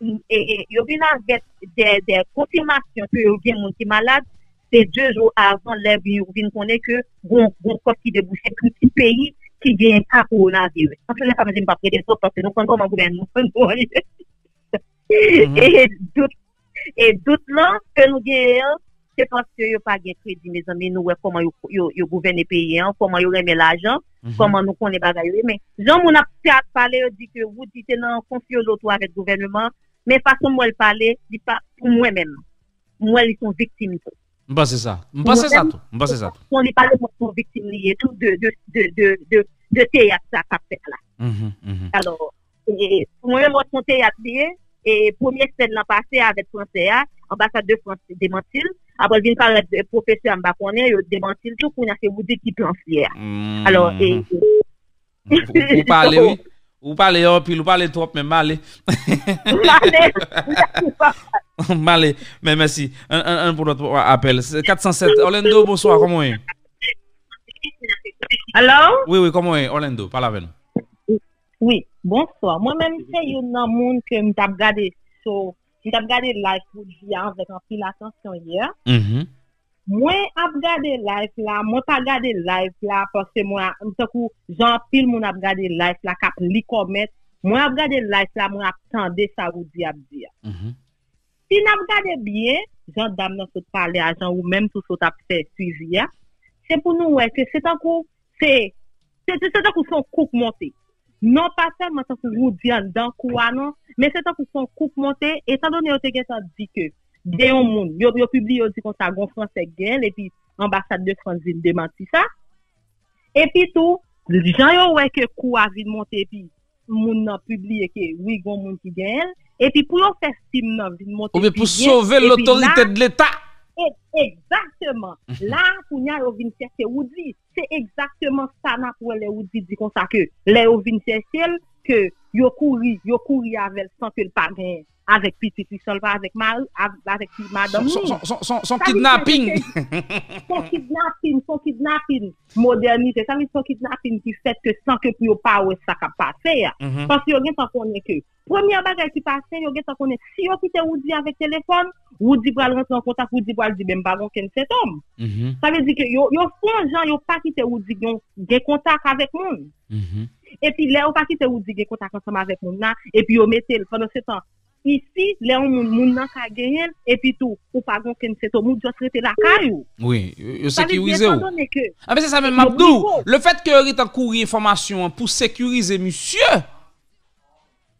J: Yo vin avet de, konfirmasyon ke yo gen moun ki malade, se 2 jou avan le vin konen ke gon kop ki debouche peyi ki gen ka koronavirus. Anse le fame jen pa prede so, parce nou kon kon man gouven moun E dout, lan ke nou gen se paske yo pa gen kredi me nou we koman yo, peyi an, koman yo reme koman nou konen bagay yo. Men, jan moun ap te ak pale yo di ke wou di te nan konfyo loto avet gouvernement, men fason mwen pale, di pa pou mwen men. Mwen li son viktim to.
A: M'pas c'est ça. M'pas c'est ça tout. M'pas c'est ça tout.
J: Mwen li pale mwen son viktim liye tout de, de, de, de, de, sa kap fet la.
A: Mhm, mhm.
J: Alors, e, mwen mwen son teyat liye, e premier sen lan pase avet Fransè a, ambasade de France demantil, apre vin pale de professeur mba konen, yo demantil tout pou nase wou di ki plan liye.
A: Mhm.
J: Alors, e,
A: Ou, ou parlez, oui? Ou parlez, oh, puis ou parlez trop, mais malé. Malé. Mais merci. Un, un, un pour notre appel. C'est 407. Orlando, bonsoir. Comment est?
J: Alors?
A: Oui, oui, comment est? Orlando, parle avec nous.
K: Oui, bonsoir. Mwen-men se yon nan moun ke m tap gade so, m tap gade live pou diyan vek an pil atensyon ye.
A: Mhm.
K: Mwen ap gade live la, mwen pa gade live la parce mwen, m takou, jan pil moun ap gade live la kap li komet, mwen ap gade live la, mwen ap tende sa ou di ap di.
A: Mhm.
K: Si n ap gade biye, jan dam nan sot pale a jan ou menm tou sot ap fe suivi ya, se pou nou wè ke se tankou, se, se, se, se tankou son kouk monte. Non pa selman tankou wou diyan dan kou anon, men se tankou son kouk monte, etan donè yo te gen sa di ke, gen yon moun, yo, yo publi yo di kon sa gon franse gen, epi ambasade de France vin demanti sa, epi tou, jan yo wè ke kou avin monte, epi moun nan publie ke, oui gon moun ki gen, epi pou yo fè stim nan vin monte,
A: Ou bien
K: pi
A: pour
K: gen,
A: sauver
K: epi
A: l'autorité
K: la-
A: de l'État.
K: E- Exactement. La pou nya yo vin chèche ou di, se exactement sa na pou le ou di di kon sa ke le yo vin el, ke yo kouri, yo kouri avel san ke l pa gen avèk piti ti sol pa avèk ma, avèk pi madam
A: Son, son, son, son, kidnapping.
K: Son kidnapping, son kidnapping modernite, sa li son kidnapping ki fet ke san ke pou yo pa wè sa ka pase ya.
A: Mhm.
K: Pas yo gen tan konen ke. Premier bagay ki pase, yo gen tan konen, si yo kite Woody avèk telefon, Woody pral rentre en kontak, Woody pral di ben bagon ken set om.
A: Mhm.
K: Sa ve di ke yo, yo fon jan, yo pa kite Woody gen, gen kontak avèk moun.
A: Mhm.
K: E pi le ou pa kite Woody gen kontak ansama avèk moun nan, e pi yo metel pendant se tan. Isi, le ou moun, moun nan ka genyen, e pi tou, ou pa gon ken set om, moun rete la kayou.
A: Oui, yo
K: Sa etan
A: ou?
K: ke,
A: Ah mais c'est ça même
K: Yo
A: Mabdou. Le fait que Rit a couru information pour sécuriser monsieur.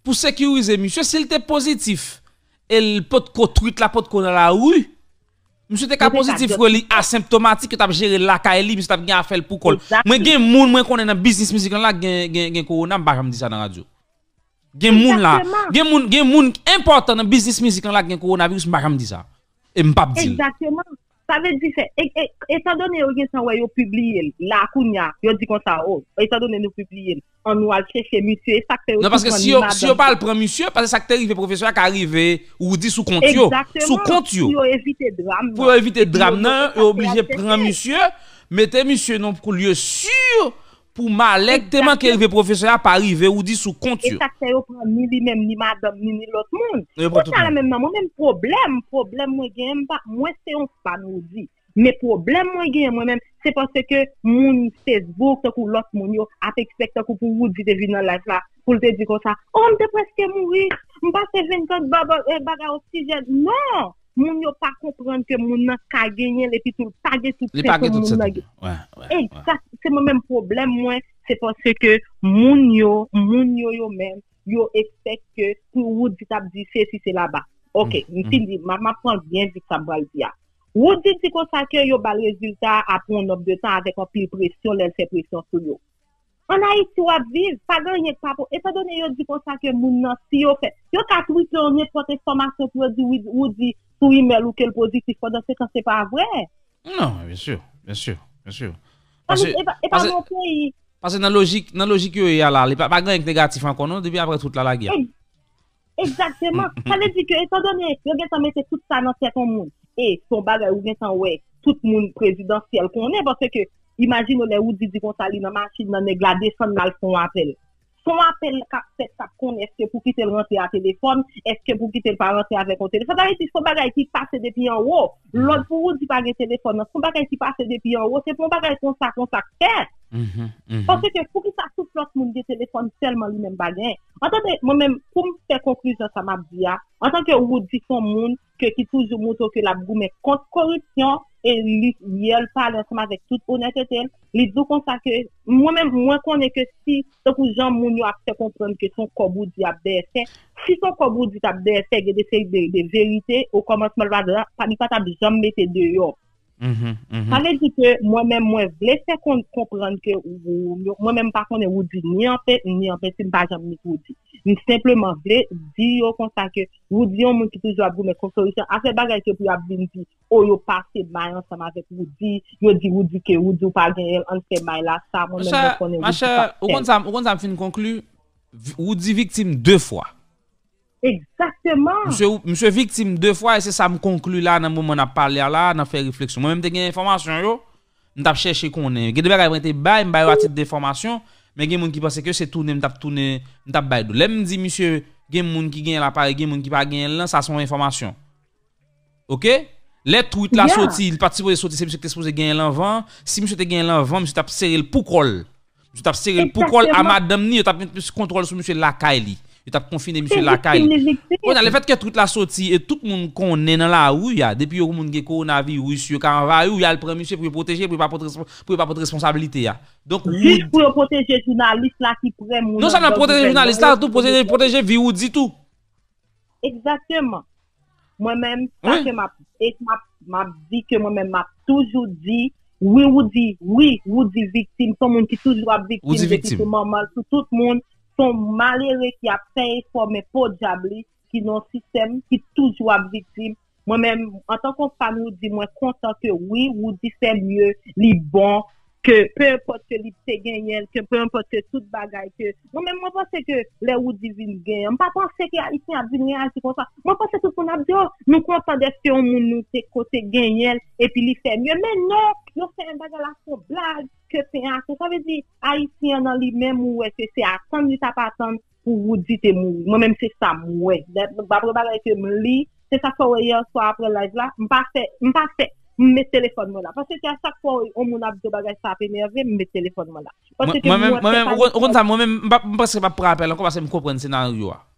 A: Pour sécuriser monsieur, s'il était positif, et le pot ko truite la pot ko dans la rue. Monsieur était ka
K: te
A: géré la gen kol. Gen moun gen dans la radio. Gen moun
K: Exactement.
A: gen moun gen moun important business musique là gen coronavirus, dit ça. Et m'pa dit.
K: Exactement. Sa ve di fe, e, e, etan donne yo gen san wè yo publiye l, la yo di kon sa, oh, etan an nou al chèche misye, e fe yo
A: Non, parce que
K: tout
A: si
K: pran
A: yo, si yo
K: madame.
A: parle prend monsieur, parce que ça qui arrive professeur qui arrive ou dit sous compte yo, sous compte yo.
K: Pou yo evite drame.
A: Pour éviter drame nan,
K: yo
A: yo obligé
K: yo
A: prendre monsieur, mettez monsieur non pour lieu sûr pour malek tellement qu'il arrive professeur a pas arrivé ou dit sous compte
K: E fe yo pran ni menm, ni madame, ni ni lot moun.
A: Yo prend tout
K: Pou sa la
A: le monde.
K: menm nan, mwen menm problem, problem mwen gen mba, mwen se yon fan ou di. Me problem mwen gen mwen menm, se parce ke moun Facebook, takou lot moun yo, ap ekspek takou pou wou di te vin nan live la, pou te di kon sa, oh mte preske mouri, mba se 24 baba, e baga oksijen. Non! Moun yo pa kompren ke moun nan ka genyen, tout, page tout
A: Les
K: se
A: paquets
K: kon
A: tout
K: moun
A: ça.
K: nan gen.
A: Ouais, ouais. ouais.
K: Exact, se mwen menm problem mwen, se parce ke moun yo, moun yo yo men, yo expect ke pou wou di tap di se si se la ba. Ok,
A: Mm,
K: mtin di, ma ma bien vik sa bral di ya. Wou di di kon sa ke yo bal rezultat apon nop de tan avek an pil presyon, lèl se presyon sou yo. An Haiti wap viv, pa pa pou, etan donne yo di kon sa ke moun nan si yo fe, yo ka tweet yo nye pote formasyon pou yo di wou di sou email ou pozitif, se kan se pa vre.
A: Non, bien sûr, bien sûr, bien sûr.
K: E pa peyi,
A: parce que dans logique, dans logique yo y a là, il pas pas grand négatif encore non, depuis après toute la la.
K: Exactement. Sa le di ke, etan donne, yo gen tan mette tout sa nan tè kon moun. E, son bagay ou gen tan wè, tout moun prezidansyel konen, parce ke, imagine ou le ou di di kon sali nan machin nan son nan fon apel. Son apel kap set kap kon, eske pou ki te rentre a telefon, eske pou ki te pa rentre avek an telefon. Sa di, son bagay ki pase depi an wò. Lòt pou ou di pa gen telefon, nan son bagay ki pase depi an wò, se pon bagay kon sa kon sa
A: mhm.
K: Parce que pour que ça tout l'autre monde de téléphone seulement lui-même bagay. En tant que moi-même pour me faire conclusion ça m'a dit ah, en tant que vous dit son qui toujours montre que la goût contre corruption lui, elle parle ensemble avec toute honnêteté, il dit comme ça que moi-même moi connais que si donc gens moun yo comprendre que son kobou BSC, si son kobou dit a BSC il y a des séries de, de commencement là pas ni dehors.
A: Mhm, mhm.
K: Sa le di ke mwen men mwen vle fè kon kompren ke mwen men pa konen ou di ni an pe, ni an pe, si m pa jam ni ou di. Ni simplement vle di yo kon sa ke ou di yon moun ki toujou ap goumen konsolisyon. Ase bagay ke pou ap vin di, o yo pase bay ansama avek ou di, yo di ou di ke ou di ou pa gen el, an se bay la, sa mwen men mwen konen ou di
A: macha,
K: pa
A: ou kon sa, ou kon sa me fin fois.
K: Exactement.
A: Monsieur, monsieur victime deux fois et c'est ça me conclut là dans le moment où on a parlé là, on a fait réflexion. Moi même te gen information yo, on t'a cherché qu'on est. Gen de bagay prente bay, m'bay yo à titre d'information, mais gen moun qui pense que c'est tourner, m't'a tourner, m't'a bay dou. Lem dit monsieur, gen moun qui gen l'appareil, gen moun qui pas gen là, ça sont information. OK? Les tweets la
K: Yeah.
A: sorti, il pas supposé sortir, c'est monsieur qui était supposé gagner l'envant. Si monsieur te gagné l'envant, monsieur t'a serré le poucol. Monsieur t'a serré le poucol à madame ni, t'a mis plus contrôle sur monsieur Lakay li. Yo t'a confiné monsieur
K: C'est
A: Lakay. On a le fait que toute la sortie et tout le monde connaît dans la rue, ya, depuis que moun gen coronavirus, yo kan va il y a le premier monsieur pour protéger, pour pas prendre pour pas prendre responsabilité ya. Donc
K: Juste pour yo protéger journaliste la ki pre moun.
A: non seulement protéger journaliste là, tout protéger protéger vie ou dit tout.
K: Exactement. Moi-même, ça
A: Oui.
K: que m'a, et m'a, m'a dit que moi-même m'a toujours dit, oui, ou dit, oui, ou dit victime, son monde qui toujours a victime,
A: Ou dit
K: depuis
A: victime.
K: ce moment, tout, tout le monde, malheureux qui a fait pour mais pas diabli, qui le système, qui toujours a victime. Moi-même, en tant que ou dit, moi, content que oui, ou dit c'est mieux, li bon, ke pe import ke li te genyen, ke pe import ke tout bagay ke, mwen men mwen pense ke le ou divin genyen, mwen pa pense ke a iti ap vin real si kon sa, mwen pense tout kon ap diyo, nou kontan deske yon moun nou te kote genyen, epi li fe mye, men non, yo fe yon bagay la so blag, ke se sa ve di, nan li men mwen, se se atan, li ta pa atan, pou wou di te mou, mwen men se sa mwen, babro bagay ke mwen li, se sa so weye, so apre live la, mwen pa fe, mwen pa fe, Mme telefon mwen la. Pase ki a sak fwa ou moun ap do bagay sa apenerve, mme telefon mwen la.
A: Mwen men, mwen men, mwen te bezwen konen. M kompren par apwa tout informasyon nou bay la. Ansam nou kompren.
K: Exactement.
A: Pat gen kras mwen gen mwen, te hospitalize.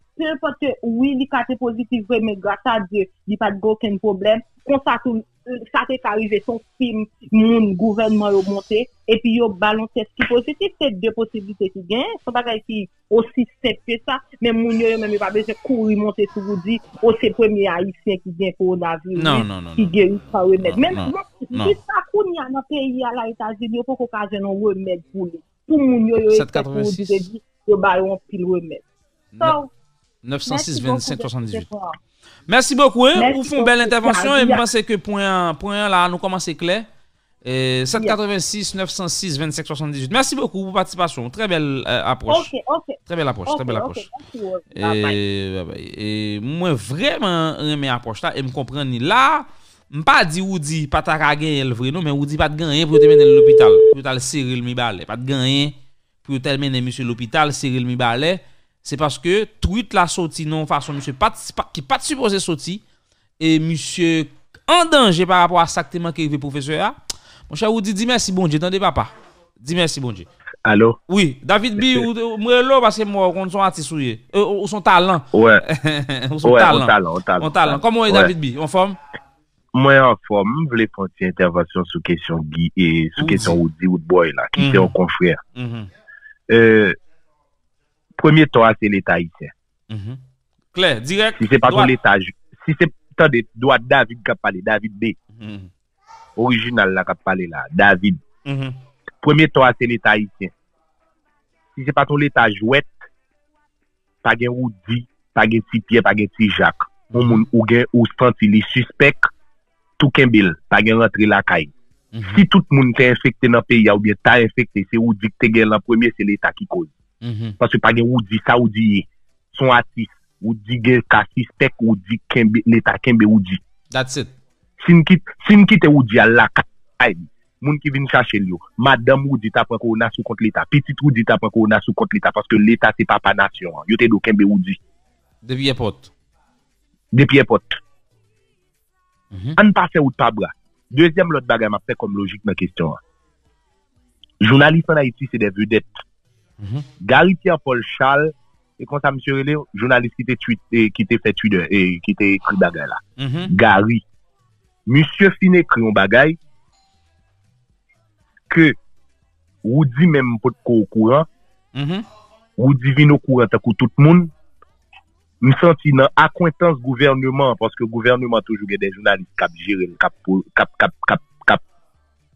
A: se
K: pote oui li kate pozitif vwe me grata di li pat go ken problem. Kon sa tou sa te karive son film moun gouvenman yo monte. E pi yo balon sektor pozitif. Se de posibilite ki gen. Se bagay ki osi sepe sa. Men moun yo yo men mi pa beze kou yi monte sou vou di. Ou se premi a yi sen ki gen kou na vi.
A: Non, non, non.
K: Ki gen yi sa remet. Men moun. Jisa kou ni an apè yi ala Etats-Unis, yo pou kou kajen an wèmèd pou li. Pou moun yo yo ete pou di, yo bayon pil wèmèd.
A: 906 25 78. Mersi bokou, ou foun bel intervensyon, e mwansè ke pouen la nou komanse kle. 786 906 25 78. Mersi bokou pou patisipasyon, tre bel aproche. Tre bel aproche, tre bel aproche. E mwen vremen reme aproche ta, e m kompren ni la. M pa di ou di pata kage el vre nou, men ou di pat ganyen pou te menen l'opital. Pou tal Cyril Mibale. Pat ganyen pou te menen monsye l'opital Cyril Mibale. Se paske tweet la soti non fason monsye ki pat suppose soti. E monsye en danje par rapport a sakteman ki rive profeseur a. Monsye ou di di mersi bonje, tande papa. Di mersi bonje.
L: Alo?
A: Oui, David B, mwen lo paske mwen kon son atisouye. Ou son talan.
L: Ouè.
A: Ou son talan.
L: Ou talan.
A: Ou talan. Komo e David B? On form?
L: Mwen an fòm, mwen vle fònti intervasyon sou kesyon gi e sou kesyon Oudi Oudboy la, ki se yon konfrè. premier toa se l'Etat Haitien. Mm -hmm.
A: Kler, direk...
L: Si se pa kon l'Etat... Si se tan de doa David kap pale, David B. Mm -hmm. Orijinal la kap pale la, David. Mm -hmm. Premier toa se l'Etat Haitien. Si se pa ton l'Etat jouet, pa gen ou di, pa gen si Pierre, pa gen si Jacques. Ou bon moun ou gen ou santi li suspect tou kembil, pa gen rentre la kaye. Mhm. Si tout moun te infekte nan peya ou bien ta infekte, se ou dik te gen lan premier, se l'Etat ki kozi. Mm -hmm. Paske pa gen ou di sa ou di son atis, ou di gen kasi spek, ou di kembe, leta kembe ou di.
A: That's it.
L: Sin ki, sin ki te ou di al la kay, moun ki vin chache li yo, madame ou di ta pran korona sou kont leta, petit ou di ta pran korona sou kont leta, paske leta se pa pa nasyon, yo te do kembe mm-hmm. ou di.
A: Depi epot. Depi
L: epot. Mm -hmm. An pase ou ta bra. Dezyem lot bagay ma pre kom logik nan kestyon. Jounalist an Haiti se de vedette. Mm. Gary Pierre-Paul Charles, e konta msye rele, jounalist ki te tweet, ki te fe tweet, ki te ekri bagay la. Mm -hmm. Gary, msye fin ekri yon bagay, ke ou di menm pot ko kouran, mm -hmm. ou di vin ou kouran takou tout moun, m senti nan akwentans gouvernement, paske gouvernement toujou gen den jounalist kap jirel, kap, kap, kap, kap, kap,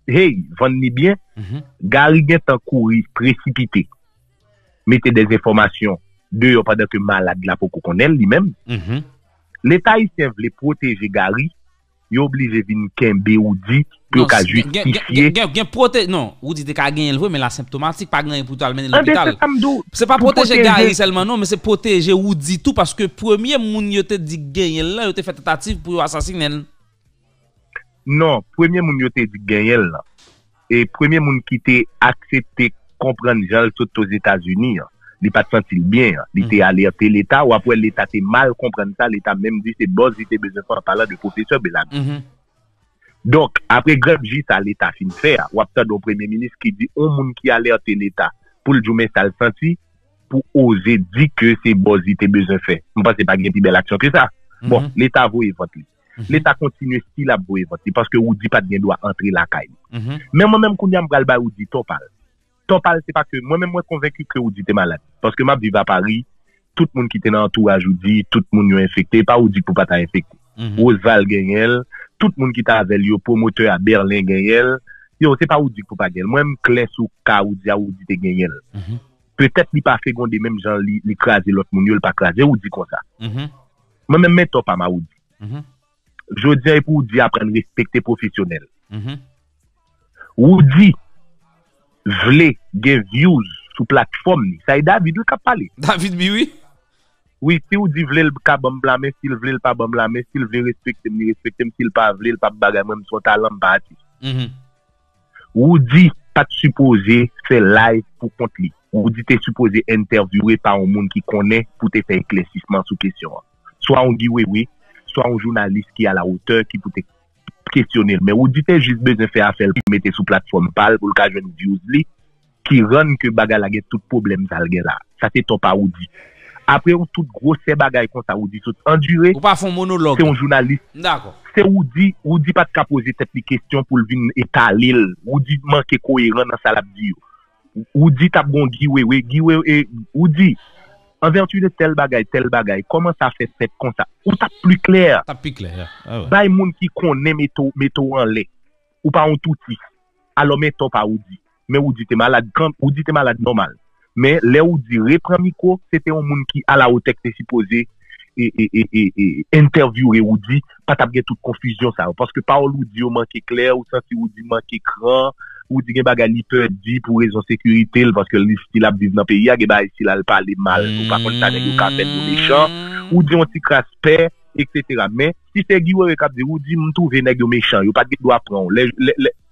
L: hey, van ni bien, mm -hmm. gari gen tan kouri, precipite. mette des informasyon mm-hmm. de yo padan ke malade la pou kou konel li men. Mm -hmm. L'Etat y sev le proteje gari, yo oblige vin kenbe ou di, pou non, yo ka justifiye.
A: Gen, proteje, non, ou di te ka gen elvwe, men la symptomatik pa gen pou tal talmenen ah, l'opital. Se pa proteje gari selman, non, men se proteje ou di tou, paske premier moun yo te di gen yel la, yo te fet tentative pou yo asasinen.
L: Non, premier moun yo te di gen yel la, e premier moun ki te aksepte kompren jal tout os Etats-Unis, li pat sentil bien, li te mm-hmm. alerte l'Etat, ou apwe l'Etat te mal kompren sa, l'Etat menm di se boz, li te bezen fwa pala de profeseur Belami. Mm -hmm. Donk, apre grep jis l'Etat fin fè, wap sa do Premier Ministre ki di, on moun ki alerte l'Etat, pou l'joumen sal senti, pou ose di ke se boz, li te bezen fè. Mwen se pa gen pi bel aksyon ke sa. Mm -hmm. Bon, l'Etat vou evot li. L'Etat kontinu stil la vou evot li, paske ou di pat gen do a antre la kain. Men mm-hmm. mwen menm koun yam bral ba ou di topal. ton pal se pa ke, mwen men mwen konveku ke ou di te malade. Paske map vive a Paris, tout moun ki te nan entourage ou di, tout moun mhm. yo infekte, pa ou di pou pa ta infekte. Mm -hmm. Osval genyel, tout moun ki ta avel yo, promoteur a Berlin genyel, yo se pa ou di pou pa genyel. Mwen m kles ou ka ou di a ou di te genyel. Mm -hmm. Petet li pa fegon de menm jan li, li krasi lot moun yo, li pa krasi, ou di kon sa. Mm -hmm. Mwen men men top a ma ou mhm. di. Jodi a pou ou di apren respekte profesyonel. Ou mhm. di, vle gen views sou platform ni. Sa e David ou ka pale.
A: David bi oui.
L: Oui, si ou di vle l ka bom blame, si l vle l pa bom blame, si l vle respekte respektem ni respektem, si l pa vle l pa bagay mwen son talan mba ati. Mm -hmm. Ou di pat suppose se live pou kont li. Ou di te suppose interviewe pa ou moun ki konen pou te fe eklesisman sou kesyon. Soa ou di wewe, soa ou jounalist ki a la oteur ki pou te kestyonel. Men ou dite jist bezen fe afel pou mette sou platform pal pou lka jwen views li ki ron ke bagay la gen tout problem sal gen la. Sa se top a ou di. Apre ou tout gros se bagay kon sa ou di sot endure.
A: Ou pa fon monolog.
L: Se yon jounalist.
A: D'akon.
L: Se ou di, ou di pat ka pose tep li kestyon pou lvin etalil. Ou di manke koheran nan salap di yo. Ou di tap gon giwe we, giwe we, ou di... en vertu de tel bagay, tel bagay, koman sa fè fèt kon sa? Ou ta pli kler?
A: Ta pli kler, ya. Ah, ouais.
L: Bay moun ki konen meto, meto an le, ou pa an touti, alo meto pa ou di, men ou di te malade, ou di te malade normal, men le ou di repran miko, se te an moun ki ala ou tek te sipoze, e, e, e, e, e, interviewe ou di, pa gen tout konfuzyon sa, paske pa ou lou di ou manke kler, ou santi ou di manke kran, ou di gen bagay li pe di pou rezon sekurite l, paske li stil ap vive nan peyi a, gen bagay stil al pale mal, ou pa kon sa den yo kapet yo mechan, ou di yon ti kraspe, etc. Men, si se gi wè kap di, ou di mtou ve neg yo mechan, yo pat gen do apran, le...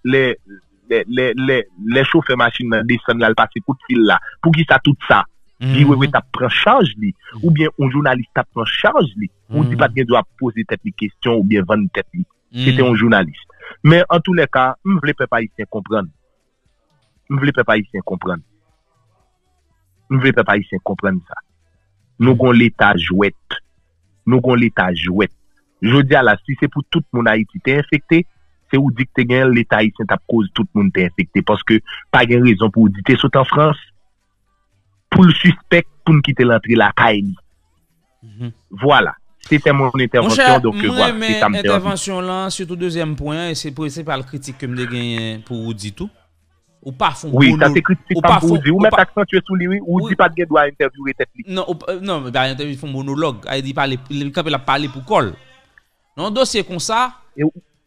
L: le, le le choufe machin nan desen lal pase kout fil la, pou ki sa tout sa? Di mhm. wewe tap pran chanj li. Ou bien un jounalist tap pran chanj li. Ou di mhm. pat gen do ap pose tet li kestyon ou bien van tet li, se te mhm. un jounalist Men, an tou le ka, m vle pe pa isyen kompran. M vle pe pa isyen kompran. M vle pe pa isyen kompran sa. Nou gon l'Etat jouet. Nou gon l'Etat jouet. Jodi ala, si se pou tout moun Haiti te infekte, se ou dik te gen l'Etat isyen tap koz tout moun te infekte. Paske pa gen rezon pou ou dite sot an Frans. Pou l'suspect pou n'kite l'antre la kaini. Mm -hmm. Voilà. C'était mon
A: Mon
L: intervention. donc euh,
A: moi,
L: voilà, c'est ça
A: intervention là, surtout deuxième point, et c'est pas le critique que me gagné pour vous dire tout. Ou pas fond
L: Oui, ça c'est critique
A: ou
L: pas pour dire. Ou
A: ou
L: mettre
A: pas-
L: accent tu es sous lui, ou
A: Oui.
L: dit pas de doit interviewer tête.
A: Non, non, mais ils font monologue. Il dit parler, il quand il a parlé pour col. Non, dossier comme ça,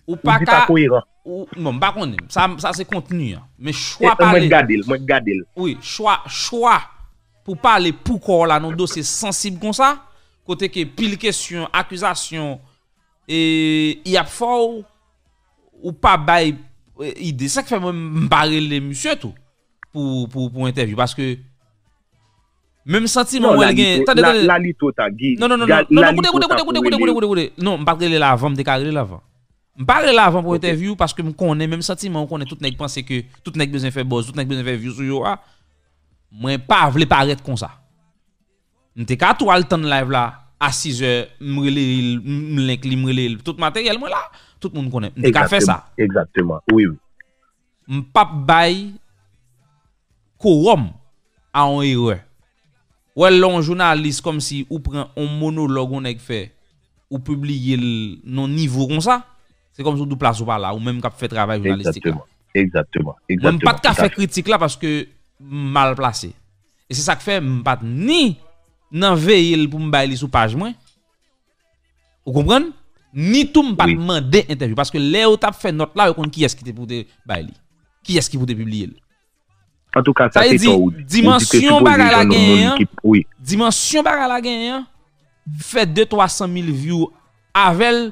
L: ou
A: pas
L: pas cohérent.
A: non, pas qu'on ça ça c'est contenu. hein. Mais choix
L: Moi
A: parler.
L: garder, moi garder.
A: Oui, choix, choix pour parler pour corps là, non dossier sensible comme ça, Kote ke pil kesyon, akuzasyon, y a ou pas bay eh, ide. Sa ki fè mwen mbare le msye tou pou, pou, pou interview. Paske, mwen senti mwen
L: wèl
A: gen...
L: La li to ta.
A: Non, non, non, non, non, goude,
L: goude,
A: goude,
L: goude,
A: goude,
L: goude,
A: goude. Non, mbare le lavan, mdekare le lavan. Mbare lavan pou interview, paske m konen, mwen senti mwen konen tout nek tout nek bezen fè tout nek bezen fè view sou yo ah. a, mwen pa vle paret kon sa. Je suis tout le temps live là, à 6 heures, je suis là, je suis tout le matériel, là, tout le monde connaît. Je suis fait ça.
L: Exactement, oui. Je
A: ne pas faire quorum à un erreur. Ou elle un journaliste comme si ou prend un monologue on est fait ou publie le non niveau comme ça c'est comme si on double place ou pas là ou même qu'a fait travail journalistique
L: exactement exactement exactement même
A: pas de critique là parce que mal placé et c'est ça que fait pas ni nan veyil pou mbay li sou page mwen. Ou kompren? Ni tou mpa
L: oui.
A: mande interview. Paske le ou tap fe not la, yo kon ki eski te pou te bay li. Ki eski pou te publie li.
L: En tout
A: ka,
L: sa
A: te
L: to ou. Dimensyon
A: baga la
L: genyen,
A: dimensyon baga la genyen, fe 2-300 mil view avel,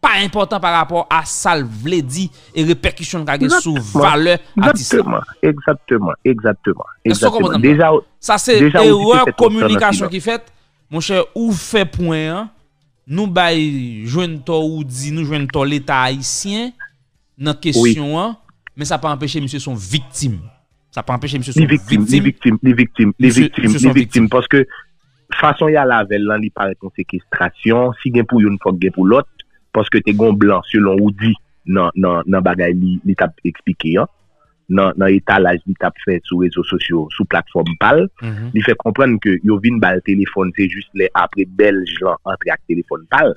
A: pas important par rapport à ça le dit et répercussion sous
L: Exactement.
A: valeur artistique.
L: exactement, exactement, exactement, exactement. Déjà,
A: Ça c'est erreur communication qui fait. Mon cher ou fait point hein, nous bay joindre to ou dit nous joindre to l'état haïtien dans question hein, mais ça pas empêcher monsieur son victime. Ça pas empêcher monsieur son
L: les victimes, les
A: victime.
L: victimes, les victimes, les victimes, les victimes, parce que façon y a la veille, là, il paraît une séquestration, si gen pour une fois gen pour l'autre, paske te gon blan selon ou di nan, nan, nan bagay li, li tap ekspike ya, nan, nan etalaj li tap fè sou rezo sosyo, sou platform pal,
A: mm -hmm.
L: li fè komprenn ke yo vin bal telefon, se just le apre belj lan antre ak telefon pal.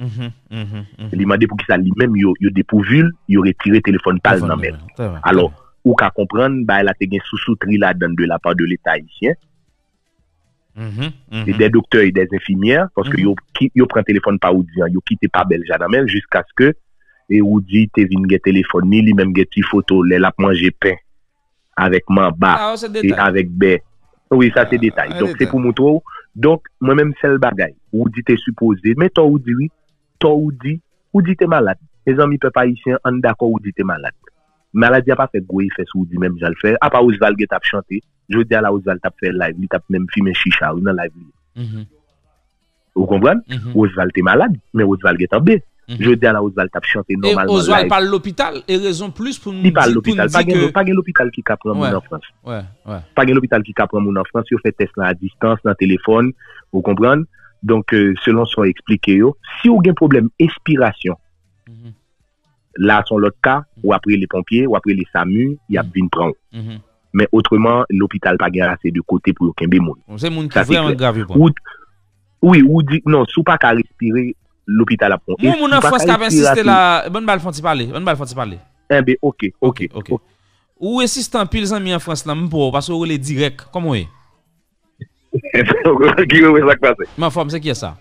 A: Mm -hmm, mm -hmm,
L: li mande pou ki sa li menm yo, yo depouvul, yo retire telefon pal nan men. Alors, ou ka komprenn, ba la te gen sou soutri la dan de la pa de
A: l'Etat isyen,
L: C'est des docteurs et des infirmières, parce que yo, yo prend téléphone pas ou diyan, yo quitte pas belge janamel, jusqu'à ce que, et ou di te vin gen téléphone, ni li même gen ti photo, le lap manje pain, avec man
A: bas,
L: et avec bè. Oui, ça c'est détail. Donc, c'est pour moutro. Donc, moi même c'est le bagay. Ou di te supposé, mais toi ou di oui, toi ou di, ou di te malade. Les amis peuples haïtiens, on d'accord ou di te malade. Maladie a pas fait gros effet sur même j'allais faire. À part Osval qui chanté, je dis à la Osval t'a fait live, il t'a même filmé chicha ou dans live. li.
A: Mhm,
L: Vous comprenez? Osval t'es malade, mais Osval qui est en B.
A: Mhm.
L: Je dis à la Osval t'a chanté
A: Et
L: normalement live.
A: parle l'hôpital et raison plus pour nous
L: Il parle l'hôpital. Pas gen
A: que...
L: pas l'hôpital qui capte
A: Ouais.
L: moun en France.
A: Ouais, ouais.
L: pa gen l'hôpital ki ka pran moun an Frans, yo fè test a distans, nan telefon, ou kompran? Donc, euh, selon son explike yo, si ou gen problem espirasyon,
A: Mhm,
L: la son lot ka, ou apre le pompye, ou apre le samu, y ap vin pran.
A: Mm -hmm.
L: Men otreman, l'opital pa gen ase de kote pou yo kenbe moun.
A: Se moun ki
L: vreman
A: grave pou.
L: Ou, oui, ou di, non, sou pa ka respire, l'opital ap pran.
A: Moun moun
L: an
A: fos
L: ka
A: ap
L: insiste
A: la, bon bal fonti pale, bon bal fonti pale.
L: Eh en be, ok,
A: ok, ok. okay. Ou esistan pil zan mi an Frans la, mwen pou, pasou ou
M: le direk, komon e?
A: Mwen fòm, se ki e sa?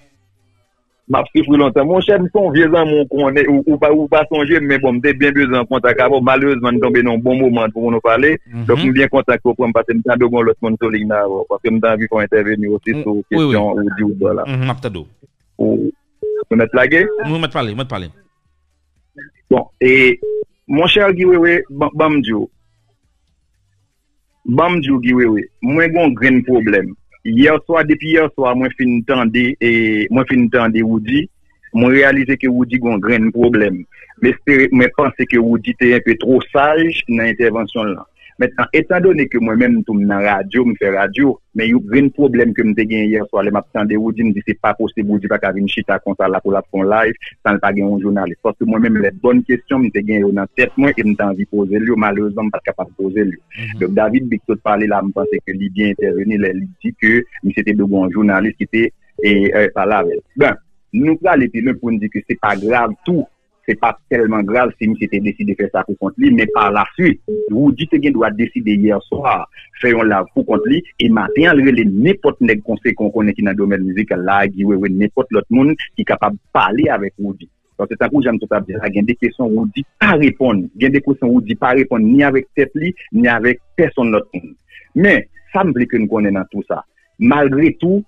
M: map sifri lontan. Mon chèm son viezan moun konen, ou, ou, ou pa sonje, men bon, mte bien bezan kontak avon, maleuzman tombe nan bon mouman pou nou pale,
A: mm
M: -hmm. dok m bien kontak pou m paten mtan dogon lot moun soling nan avon, paske m dan vi kon interveni osi
A: mm -hmm.
M: sou
A: oui,
M: oui. ou di ou do la.
A: M mm-hmm. ap tado.
M: Ou, m met plage?
A: M met pale, m met pale.
M: Bon, e, mon chèm giwewe, bam djou. Bam djou giwewe, mwen gon gren problem. Yer swa, depi yer swa, mwen fin tande, e, mwen fin tande Woody, mwen realize ke Woody gwen gren problem. Mwen pense ke Woody te yon pe tro saj nan intervensyon lan. Metan, etan do ne ke mwen men mtoum nan radyo, mwen fè radyo, men yon ven problem ke mte gen yer so ale map tande ou di mdi se pa posib ou di pa ka vin chita konta la pou la pon live, san l pa gen yon jounalist. Soske mwen men mwen let bonn kestyon mte gen yon nan tet mwen e mte anvi pose lyo, malouzan mpa kapap pose lyo. Mm
A: -hmm.
M: Dok David Biktot pale la mpase ke li bien interveni, le li di ke mi se te do bon jounalist ki te e, e palavel. Ben, nou prale pi lè pou n di ke se pa grav tou se pa telman grav se mi se te deside fè sa pou kont li, men par la suite, ou di te gen do a deside yer soar, fè yon la pou kont li, e maten alre le nepot neg konsey kon konen ki nan domen mizikal la, giwewe nepot lot moun ki kapab pale avèk ou di. Don se tan kou jan tout ap de la, gen de kesyon ou di pa repon, gen de kesyon ou di pa repon ni avèk tep li, ni avèk person lot moun. Men, sa mble ke nou konen nan tout sa. Malgre tout,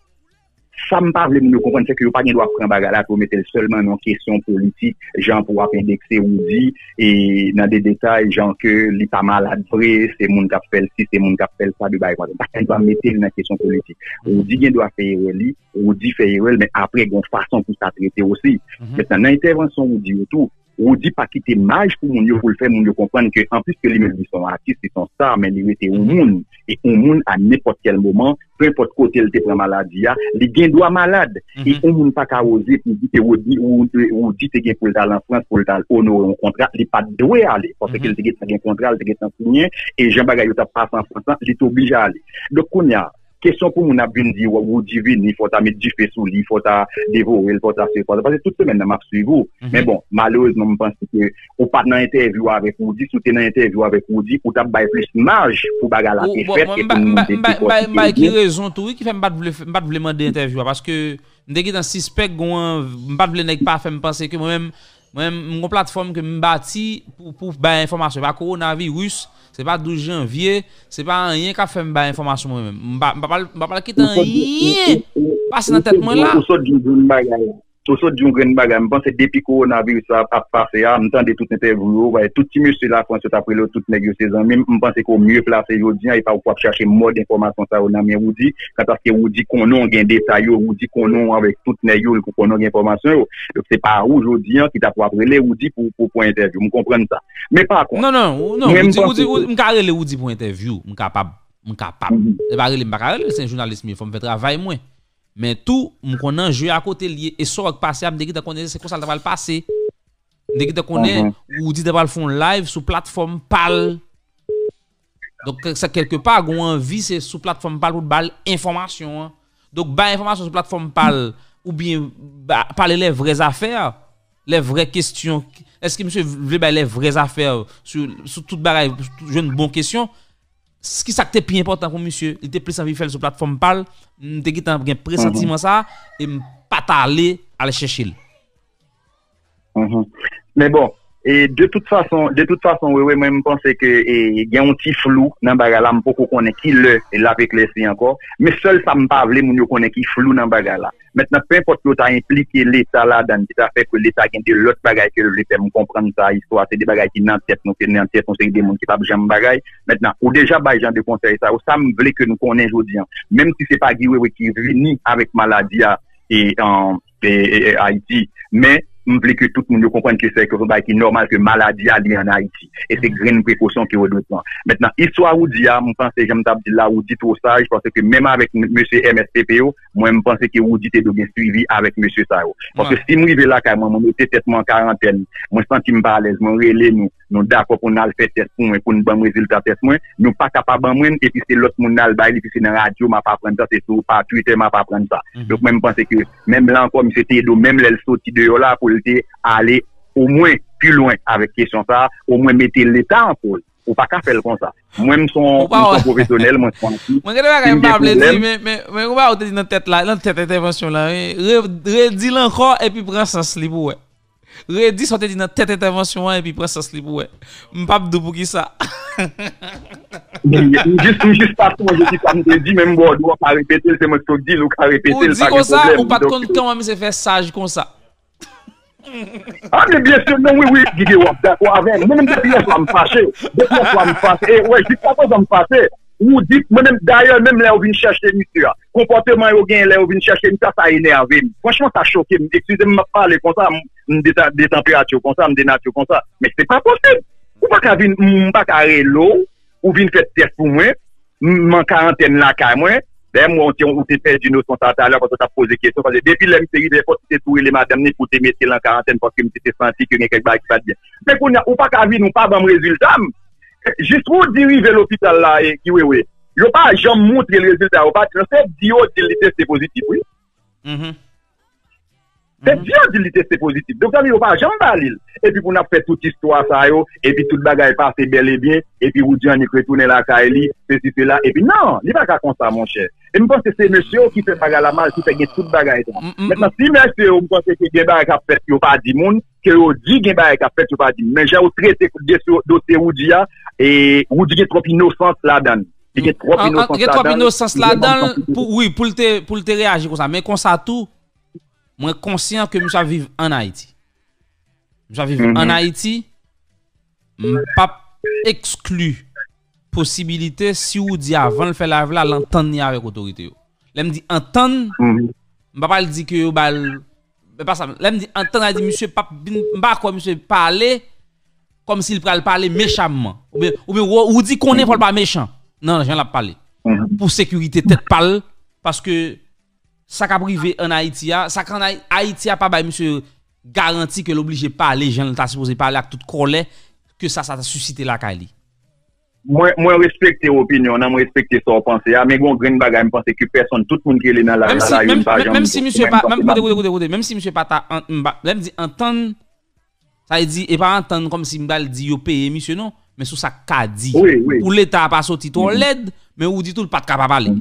M: Sa m pa vle moun yo kompon se ki yo pa gen do ap pren bagala pou metel solman nan kesyon politik, jan pou ap indekse ou di, e nan de detay jan ke li pa malad pre, se moun kap fel si, se moun kap fel sa, de baye kwa zon. Bakan do ap metel nan kesyon politik. Ou di gen do ap feye rel li, ou di feye rel, men apre gon fason pou sa trete
A: osi.
M: Se mm -hmm. nan intervensyon ou di ou tou, ou di pa ki te maj pou moun yo pou l'fè, moun yo kompran ke an plus ke li men li son artiste, li son star, men li wete ou moun, e ou moun an nepot kel moman, pe pot kote lte pre maladi ya, li gen do a malade, mm -hmm. e ou moun pa ka oze pou di te ou di, ou, ou di te gen pou l'dal an Frans, pou l'dal ono, ou kontrat, li pa dwe ale, pou
A: se
M: ke lte gen kontrat, lte gen san sounyen, e jen bagay yo ta pas an Frans, li te oblige ale. Dok kon ya, Kesyon pou moun ap vin di wou divin, ni fota met di fesou, ni fota devore, ni fota se fota. Pase tout semen nan map suivou. Mm
A: -hmm.
M: Men bon, malouzman mpensi ke ou pat nan interview avek ou di, sou te nan interview avek ou di, ou tap bay plis marj pou baga la te
A: bon, fet.
M: Bon,
A: mba ki rezon tou, ki fe mbat vleman de interview, paske mdegi dan sispek gwen mbat vlenek pa fe mpensi ke mwen mwen Mwen mwen platform ke mbati pou, pou bay informasyon. Pa koronavirus, se pa 12 janvye, se pa an yen ka fe mbay informasyon mwen mwen. Mba pal kit
M: an yen, pase nan tet mwen la. Sosot diyon gren bagay, mwen se depi koronavirus ap pase ya, mwen tande tout interview, tout ti mwen se la fon se tapre lo, tout negyo se zan, mwen pense ko mwen plase yo diyan, e pa ou pap chache mod informasyon sa yo nan men ou di, katak ke ou di konon gen detay yo, ou di konon avek tout negyo l konon gen informasyon yo, se pa ou jo diyan ki tapre aprele ou di pou pou interview, mwen komprende sa. Me pa kon.
A: Non, non, non, mwen ka rele ou di pou interview, mwen
M: kapab,
A: mwen kapab. E ba rele mba ka rele, se jounalist mi, fòm fe travay mwen. Mais tout m'konnen jouer à côté lié et ça qui passer m'dé qui ta connaît c'est comme ça va le passer qui ta connaît
M: Mhm.
A: ou dit va le fond live sur plateforme pal Donk sa kelke pa, gwen anvi se sou platform pal pou bal informasyon. an. Donk ba informasyon sou platform pal ou bien ba, pale le vrez afer, le vre kestyon. Eske msye vle ba le vrez afer sou, sou tout bagay, sou tout jwen bon kestyon. ce qui ça était plus important pour monsieur il était plus envie de faire sur plateforme PAL, il était qui un pressentiment mhm. ça et pas aller aller chercher
M: mhm. mais bon et de toute façon de toute façon oui oui moi je pense que il y a un petit flou dans bagala me pas connaît qui le et là avec les encore mais seul ça me parle, mon connaît qui flou dans bagala. Mètnen, pe import ki yo ta implike l'Etat la dan di ta fek ke l'Etat gen de l'ot bagay ke l'Etat fè moun kompran sa histwa, se de bagay ki nan tèt nou, se nan tèt nou se de moun ki pa bjèm bagay. Mètnen, ou deja bay jan de konsey sa, ou sa m vle ke nou konen jodi an. Mèm si se pa giwe we ki vini avèk maladi a Haiti, mè et Haïti, vle ke tout moun yo kompwen ke se ki normal ke maladi a li an Haiti e se gren prekosyon ki yo dwe pran metnan, iswa ou di ya, m panse jem tab di la ou di to sa, j panse ke menman avek m. MSPPO, mwen m panse ke ou di te do gen suivi avek M. Sao. Panse si m wive la ka, mwen m wote tetman karenten, mwen santi m balez mwen rele nou, nou dako pou nan al fè test mwen, pou nou ban rezultat test mwen, nou pa kapab ban mwen, epi se lot moun nan al bay, epi se nan radyo, ma pa pren sa, se sou pa Twitter, ma pa pren sa. Mm -hmm. Dok mwen mpense ke, mwen lan kom se te do, mwen lèl soti de yo la pou lte ale ou mwen pi loin avèk kesyon sa, ou mwen mette l'Etat an pou, ou pa ka fèl kon sa. Mwen mson profesyonel, mwen son ansi. Mwen
A: gade wakay mba ble di, mwen mba wote di nan tèt la, nan tèt intervensyon la, redi lankor epi pren sens li pou wè. Redi sote di nan tete intervensyon an epi pres sa slip wè. Mpap do pou ki sa. Jist
M: ou jist patou an jeti sa mte di men mbo do wap a repete l se mwen stok di l ou ka repete l.
A: Ou di kon sa ou pat kon kan wame se fè saj kon sa.
M: A men bie se nan wè wè gige wap dat waven. Mwen mwen depi yas wame fache. Depi yas wame fache. E wè jit patou wame fache. Ou dit, mwen d'ayon mèm lè ou vin chèche l'émission, kompote man yo gen lè ou vin chèche l'émission, sa enè avèm. Franchement, sa chokèm. Eksuze mè pa lè konta, de temperatyo kon sa, m de natyo kon sa, men se pa posib. Ou baka vin, m baka re lo, ou vin fet test pou mwen, man karantene la ka mwen, Dè mwen ou te fè d'you nou son sa talan konton ta pose kèsyon. Depi lè mi te rive pot, te toure lè madame ni pou te mette lan karantèn poske mi te te santi ki yon kek bag ki pat bien. Mè kon ou pa ka vi nou pa bam rezultam, jist ou dirive l'opital la ki we we. Yo pa jom moutre l'rezultat, ou pa transè diyo di l'iteste pozitif, oui. Mm-hmm. Se diyo di li teste pozitif. Dok sa mi yo pa jan balil. E pi pou nap fe tout istwa sa yo, e pi tout bagay pase bel e bien, e pi ou diyan ni kretounen la ka e li, se si se la, e pi nan, li pa ka konsa mon chè. E mi konse se mè sè yo ki fe bagay la mal, ki fe gen tout bagay tan. Mètman si mè sè yo, mi konse ki gen bagay ka fet yo pa di moun, ki yo di gen bagay ka fet yo pa di moun. Men jè ou trete kout de dosye ou diya, e ou di gen trop inosans
A: la dan. Di gen trop inosans la dan. Gen trop inosans la dan, pou lte reagi kon sa, men konsa tou, Moi conscient que je vivre en Haïti. Je vivre en mhm. Haïti, pas exclu possibilité si vous dit avant de faire la là l'entendre avec l'autorité. Là me dit entendre, je pas dire que bah pas ça. Là me dit entendre a dit monsieur pas pas quoi monsieur parler comme s'il parle parler méchamment ou bien ou bien ou dit qu'on est pas méchant. Non, j'en ai parlé. Mhm. Pour sécurité tête parle parce que ça qui a privé en Haïti, ça qu'en Haïti a pas bah, monsieur garanti que l'obligé parler, gens t'a supposé parler avec toute colère que ça ça a suscité la Kali.
M: Moi moi respecter opinion, moi respecter son pensée, mais bon me penser que personne tout le monde qui est dans la
A: même si, même, même, même si monsieur pas même écoutez même si monsieur pas même dit entendre ça dit et pas entendre comme si m'bal dit yo payer monsieur non. Mais sous ça qu'a dit. Pour l'état pas sorti trop l'aide mais ou dit tout le pas capable parler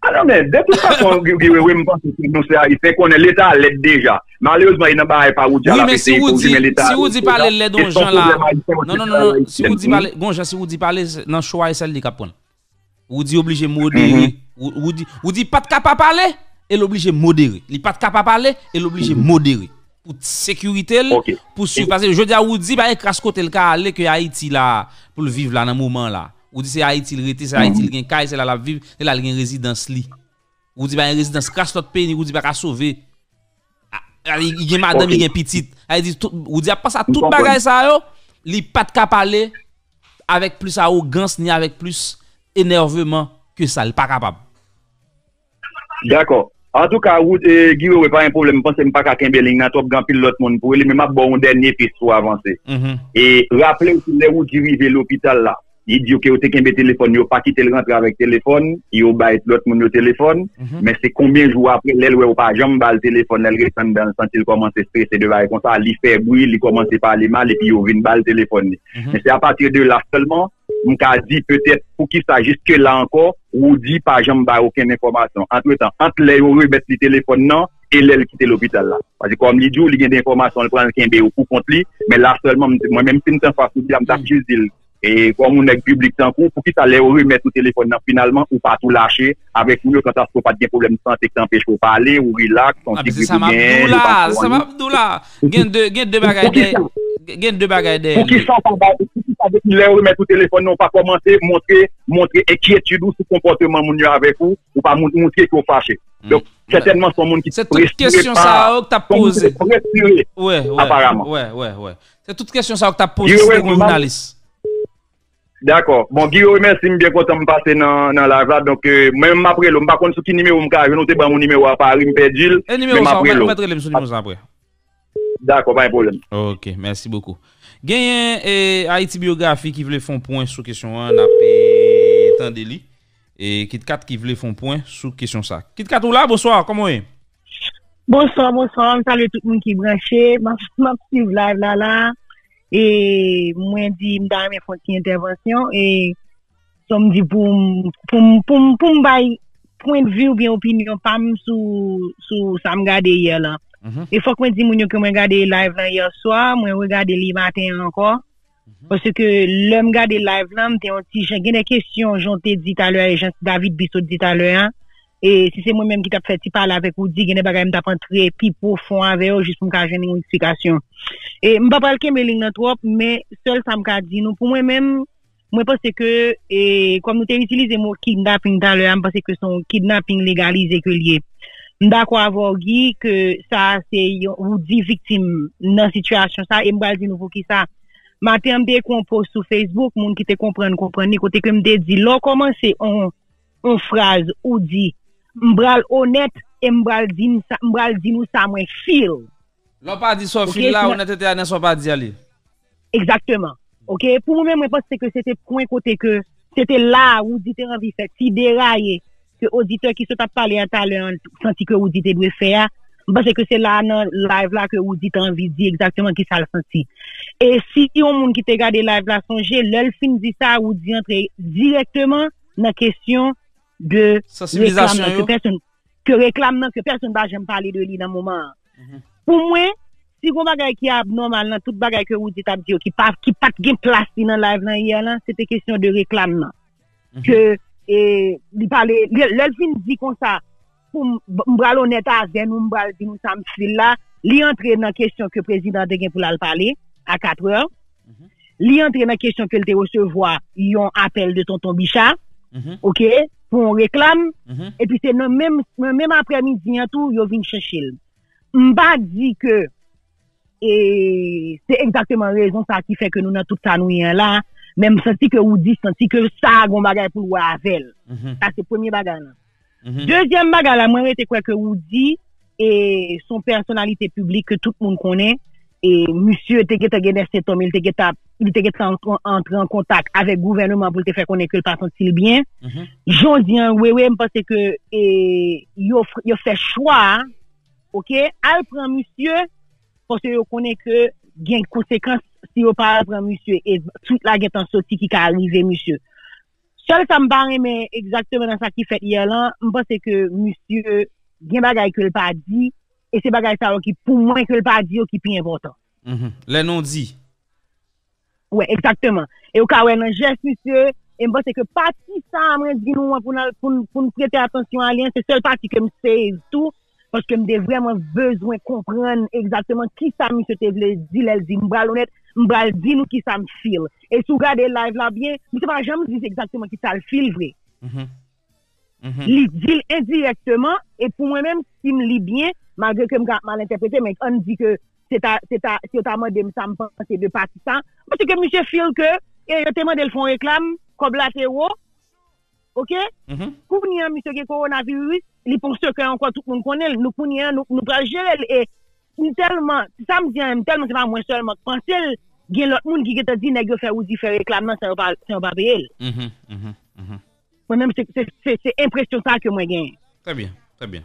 M: Ah non men, de tout sa kon giwe we mpansi ki nou se a, i fe konen l'Etat led deja. Maleouzman, i nan ba e pa ou di ala pete,
A: si ou di pale led onjan la, non, non, non, si ou di pale, gonjan, si ou di pale nan choua e sel di kapon. Ou di oblige modere, ou di pat kapa pale, el oblige modere. Li pat kapa pale, el oblige modere. Pou sekurite l, pou su, parce je di a ou di, ba e kraskote l ka ale ke Haiti la, pou l vive la nan mouman la. Ou di se Haiti l rete, se Haiti l gen kaj, se la la viv, se la l gen rezidans li. Ou di ba yon rezidans kras lot peni, ou di ba ka sove. Y gen ah, madame, y gen pitit. Ah, ou di a pas pasa tout bagay sa yo, li pat ka pale, avek plus arrogans ni avek plus enerveman ke sa, li pa kapab.
M: D'akor. An tou ka ou di, giwe we pa yon problem, mpense mpa ka kenbe ling nan top gampil lot moun pou, li mwen map bon denye pis pou avanse. E, rappele ou si le wout jirive l'opital la, yi di yo ke yo te kembe telefon, yo pa kite l rentre avèk telefon, yo bayet lot moun yo telefon, men se konbien jou apre, lèl wè ou pa jom bal telefon, lèl resan dan santi l komanse stresse de vare kon sa, li fè boui, li komanse pale mal, epi yo vin bal telefon ni. Men se a patir de la selman, mou ka di petèt pou ki sa jiske la anko, ou di pa jom bay ouken informasyon. Antre tan, ant lè yo rebet li telefon nan, e lèl kite l'opital la. Pase kom li djou, li gen de informasyon, li pran kenbe ou pou kont li, men la selman, mwen mèm sin tan fasyon di am tak jil dil. E kwa moun ek publik tan kou, pou ki sa le ou remet ou telefon nan finalman ou pa tou lache avek moun yo konta sou pat gen problem sante ki tanpech pou pale ou relax
A: A bise sa mabdou la, sa mabdou la Gen de bagay de Gen de bagay de
M: Pou ki sa le ou remet ou telefon nan ou pa komanse montre ekietidou sou komporteman moun yo avek ou ou pa montre ki ou fache Donk, certainman son moun ki
A: Se tout kèsyon sa ou k ta pose
M: Aparaman
A: Se tout kèsyon sa ou k ta pose Se moun jounalist
M: D'akor, bon Giro mersi m byen kontan m pase nan, nan la vlad Donk euh, men m apre lo, m bakon sou ki nime ou m ka Joun ou te ban m nime ou apari m pe djil
A: E nime ou sa, m apre le m sou nime ou sa apre
M: D'akor, pa yon problem
A: Ok, mersi boku Genyen eh, Haiti Biografi ki vle fon point sou kesyon an Ape tan deli E KitKat ki vle fon point sou kesyon sa KitKat ou la, bonsoir, komon e?
N: Bonsoir, bonsoir, m salve tout moun ki branche. M ap siv la la la E mwen di mda mwen fon ti intervensyon e som di pou, pou, pou, pou mbay point de view bien opinyon pam sou, sou sa m gade ye la. Mm -hmm. E fok mwen di moun yo ke mwen gade live lan ye swa, mwen wè gade li maten anko. Mhm. Pwese ke lè m gade live lan, mwen te yon ti jen gen de kesyon jonte di talwe, jen David Bissot di talwe an. E si se mwen menm ki tap fè ti pala avek ou di gene bagay m tap antre pi pou fon ave yo jist m ka jene yon eksplikasyon. E m pa pal ke me ling nan trop, me sol sa m ka di nou. Pou mwen menm, mwen pase ke, e, kom nou te utilize mou kidnapping talè, m pase ke son kidnapping legalize ke liye. M da kwa avò gi ke sa se yon ou di viktim nan situasyon sa, e m bal di nou pou ki sa. Mate m de kon post sou Facebook, moun ki te kompren, kompren ni kote ke m de di lò koman se on, on fraz ou di mbral onet e mbral di nou sa mwen fil.
A: Lò pa di so fil la, onet ete ane so pa di ali.
N: Exactement. Ok, pou mwen mwen poste ke se te kwen kote ke se te la ou di te anvi fet, si deraye ke auditeur ki se tap pale an talen santi ke ou di te dwe fe a, mwen poste ke se la nan live la ke ou di te anvi di exactement ki sa l santi. E si yon moun ki te gade live la sonje, lèl fin di sa ou de reklam nan ke person ba jem pale de li nan mouman. Pou mwen, si kon bagay ki abnormal nan tout bagay dit ap diyo ki pat gen plasti nan live lan, se te kesyon de reklam nan. Ke li pale, lèl fin di kon sa, pou mbral ou mbral di nou sa mfil la, li entre ke prezident de gen pou lal pale, a 4 or, li entre nan kesyon ke lte osevoa yon apel de tonton Bichard, ok, pou on reklam, epi se nan menm apremidi an tou, yo vin chachil. Mba di ke, e, se ekzakteman rezon sa ki fe ke nou nan tout sa nou yon la, menm santi ke ou di, santi ke sa agon bagay pou lwa avel. Sa se premi bagay la. Dezyen bagay la, mwen rete kwe ke ou di, e son personalite publik ke tout moun konen, e monsye te geta gene setom, il te geta il te geta entre en kontak avek gouvernement pou te fe konen ke l pasan sil bien. Joun diyan wewe mpase ke yo fe chwa ok, al pran monsye pou se yo konen ke gen konsekans si yo pa al pran monsye e tout la getan soti ki ka arrive monsye sol sa mba reme exaktemen an sa ki fet ye lan mpase ke monsye gen bagay ke l pa di E se bagay sa yo ki pou mwen ke l pa di yo ki pi important.
A: Le non di.
N: Ouè, ekzakteman. E ou ka wè nan jes, misye, e mba se ke pati sa mwen di nou pou nou prete atensyon a liyan, se sol pati ke m save tout, paske m de vreman vezwen kompren ekzakteman ki sa misye te vle di lèl di. Mbral honet, mbral di nou ki sa m fil. E sou gade live la bien, mi se pa jam di ekzakteman ki sa l fil vre. Li dil indirektman, e pou mwen mèm si m li bien, malgre ke m ka mal interprete, men an di ke se yo ta mande m mpanse de pati sa, mwen se ke mwen se fil ke, e yo te mande l fon reklam, kob la te wo, ok, kou -hmm. kouni an mwen se ke koronavirus, li pou se ke an kwa tout moun konel, nou kouni an, nou, nou pral jerel, e mwen telman, sa m diyan, mwen telman se pa mwen sol, selman, pansel gen lot moun ki ge te di negyo fe ou di fe reklam nan se yo pa, pa beye el.
A: Mwen mm -hmm,
N: mm -hmm, mwen mm-hmm. mwen se impresyon sa ke mwen gen.
A: Très bien, très bien.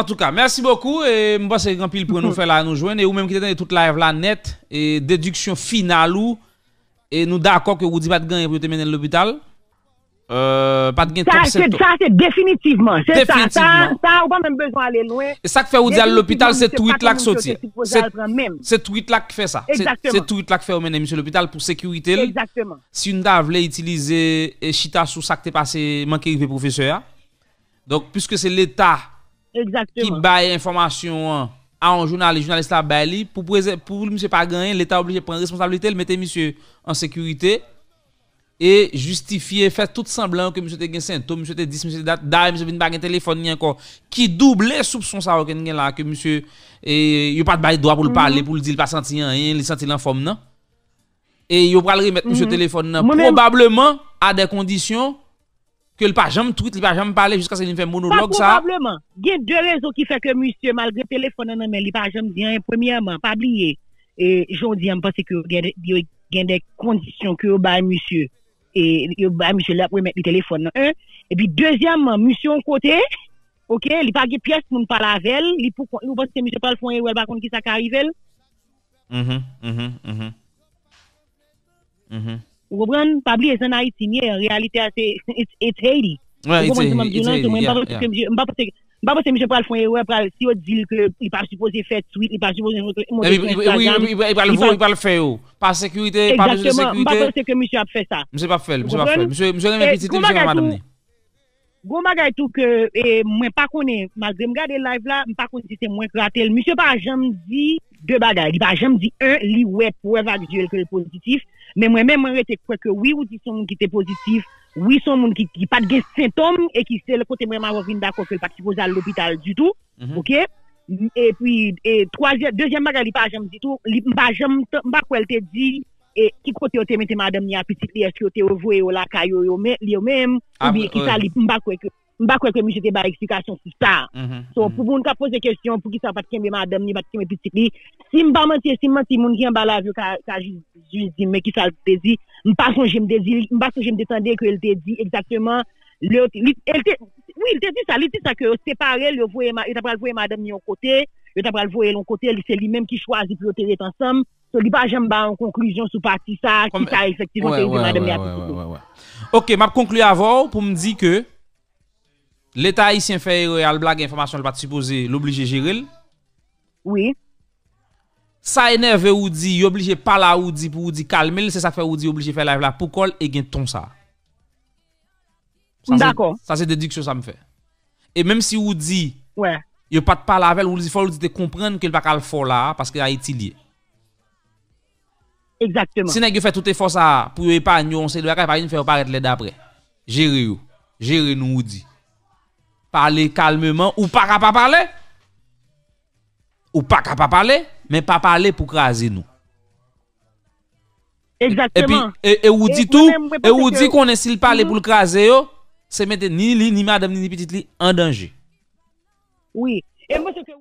A: En tout cas, merci beaucoup. Et moi, c'est grand pile pour nous faire là, nous joindre. Et ou même qui était toute live là net. Et déduction finale ou. Et nous d'accord que vous dites pas de gagner pour te mener à l'hôpital? Euh, pas de gain
N: Sa
A: top
N: se
A: symptômes.
N: sa se definitivman. Se sa, sa,
A: Définitivement.
N: sa ou pa mèm bezon ale loin.
A: Et ça que fait ou dire à l'hôpital, c'est tweet là qui sorti. C'est
N: même.
A: c'est tweet là qui fait ça. C'est c'est tweet là qui fait au mener monsieur l'hôpital pour sécurité.
N: Exactement.
A: Si une dame voulait utiliser et chita sous ça que t'es passé, manqué arrivé professeur. Donc, puisque c'est l'État qui
N: Exactement.
A: baille information à un journaliste, journaliste là baille pour pour monsieur pas gagner, l'État obligé de prendre responsabilité, le mettre monsieur en sécurité et justifier faire tout semblant que monsieur te gen symptôme, monsieur te dit monsieur date, d'ailleurs monsieur vinn pas gen téléphone ni encore qui double soupçon ça que là que monsieur et yo pas de bail droit pour le parler pour le dire il pas senti rien, il senti l'informe non? Et yo pral remettre monsieur téléphone nan,
N: Moi-même-
A: probablement à des conditions que le pas jamais tweet, il pas jamais parler jusqu'à ce qu'il fait
N: Pas
A: monologue ça.
N: probablement. Gen deux raisons qui fait que monsieur, malgré téléphone nan men, li pa jam di an, premièrement, pas oublier, et jondi an pense que de- yo gen des conditions que bay monsieur, et bay monsieur là pour mettre le téléphone un, et puis deuxièmement, monsieur en côté, ok, li pa gen pièce moun pa lavel, li pou, ou pense que monsieur pas le fond, ou el pa kon ki sa ka arrive,
A: Mhm, mhm, mhm. Mhm.
N: Ou comprenez, pas oublier, c'est en Haïti, ni, en réalité, c'est.
A: Ouais,
N: Vous
A: yeah,
N: m'pa pense
A: yeah.
N: que monsieur- que- que pral erreur, si on dit que il pas supposé faire tweet, il pas supposé
A: Eh, Oui, il va- le faire. oh. Par sécurité, par mesure de
N: Exactement, m'pa
A: sécurité.
N: pense que monsieur a fait ça.
A: Monsieur pas fait, monsieur
N: Vous
A: pas fait. Monsieur,
N: Eh,
A: monsieur
N: Gros bagay tout que, et moi pas connais, malgré me garder live là, m'pa connais si pas jamais dit deux bagages. Il pas jamais dit un, li preuve visuelle que le positif. Mais moi-même, moi, j'étais quoi que oui, ou dit son monde qui était positif, oui, son pas de symptômes, et qui c'est le côté moi, m'a revenu d'accord que le pas supposé à l'hôpital du tout.
A: Mhm.
N: OK? Et puis, et troisième, deuxième bagage, il pas jamais dit tout. Il pas jamais, pas quoi elle te dit, et qui côté te mette madame ni a petite est-ce que revoye au la caillou yo même,
A: Ah,
N: ou bien qui ça li, m'pa quoi que, m'pa quoi que monsieur te ba explication sur ça.
A: Mhm.
N: pour moun ka pose question, pour qui ça pas kembe madame ni pas kembe petite li, si m'pa menti, si m'menti moun qui en bas la ka, ka juste mais qui ça te dit, m'pa songe me dit, m'pa songe me t'entendre que elle te dit exactement, le, elle te, oui, il te dit ça, il dit ça que séparé, le voye, ma- il t'a pas voyer madame ni au côté, il t'a pas voyer l'autre côté, c'est lui-même qui choisit pour être ensemble. So, li pas jamais ba en conclusion sur partie ça,
A: Comme-
N: qui ça effectivement,
A: Ouais,
N: c'est dit
A: ouais,
N: madame
A: ouais,
N: ni a
A: ouais,
N: petite
A: ouais,
N: li.
A: ouais, ouais. Ok, m'a conclu avant pour me dire que l'État haïtien fait erreur à le blague information, le pas supposé l'obliger gérer. le.
N: Oui,
A: Ça énerve ou dit, il obligé pas là ou dit pour ou dit calmer, le, c'est ça fait ou dit obligé faire live là pour col et gain ton ça. Ça, c'est-
N: D'accord.
A: Ça c'est déduction ça me fait. Et même si ou dit
N: ouais.
A: Yo pas de parler avec ou il faut lui dire comprendre qu'il pas qu'à le faire là parce que Haïti lié.
N: Exactement.
A: Si nèg fait tout effort ça pour épargner on sait de bagay pas faire paraître les d'après. Gérer yo. Gérer nous ou dit. Parler calmement ou pas capable parler. Ou pas capable parler, mais pas parler pour craser nous. Et puis
N: Exactement.
A: et, ou
N: Et
A: dit
N: moi-même,
A: tout? et
N: que-
A: dit qu'on est s'il parler pour le craser yo, c'est mettre ni li ni madame ni petite li en danger.
N: Oui. Et moi, c'est que...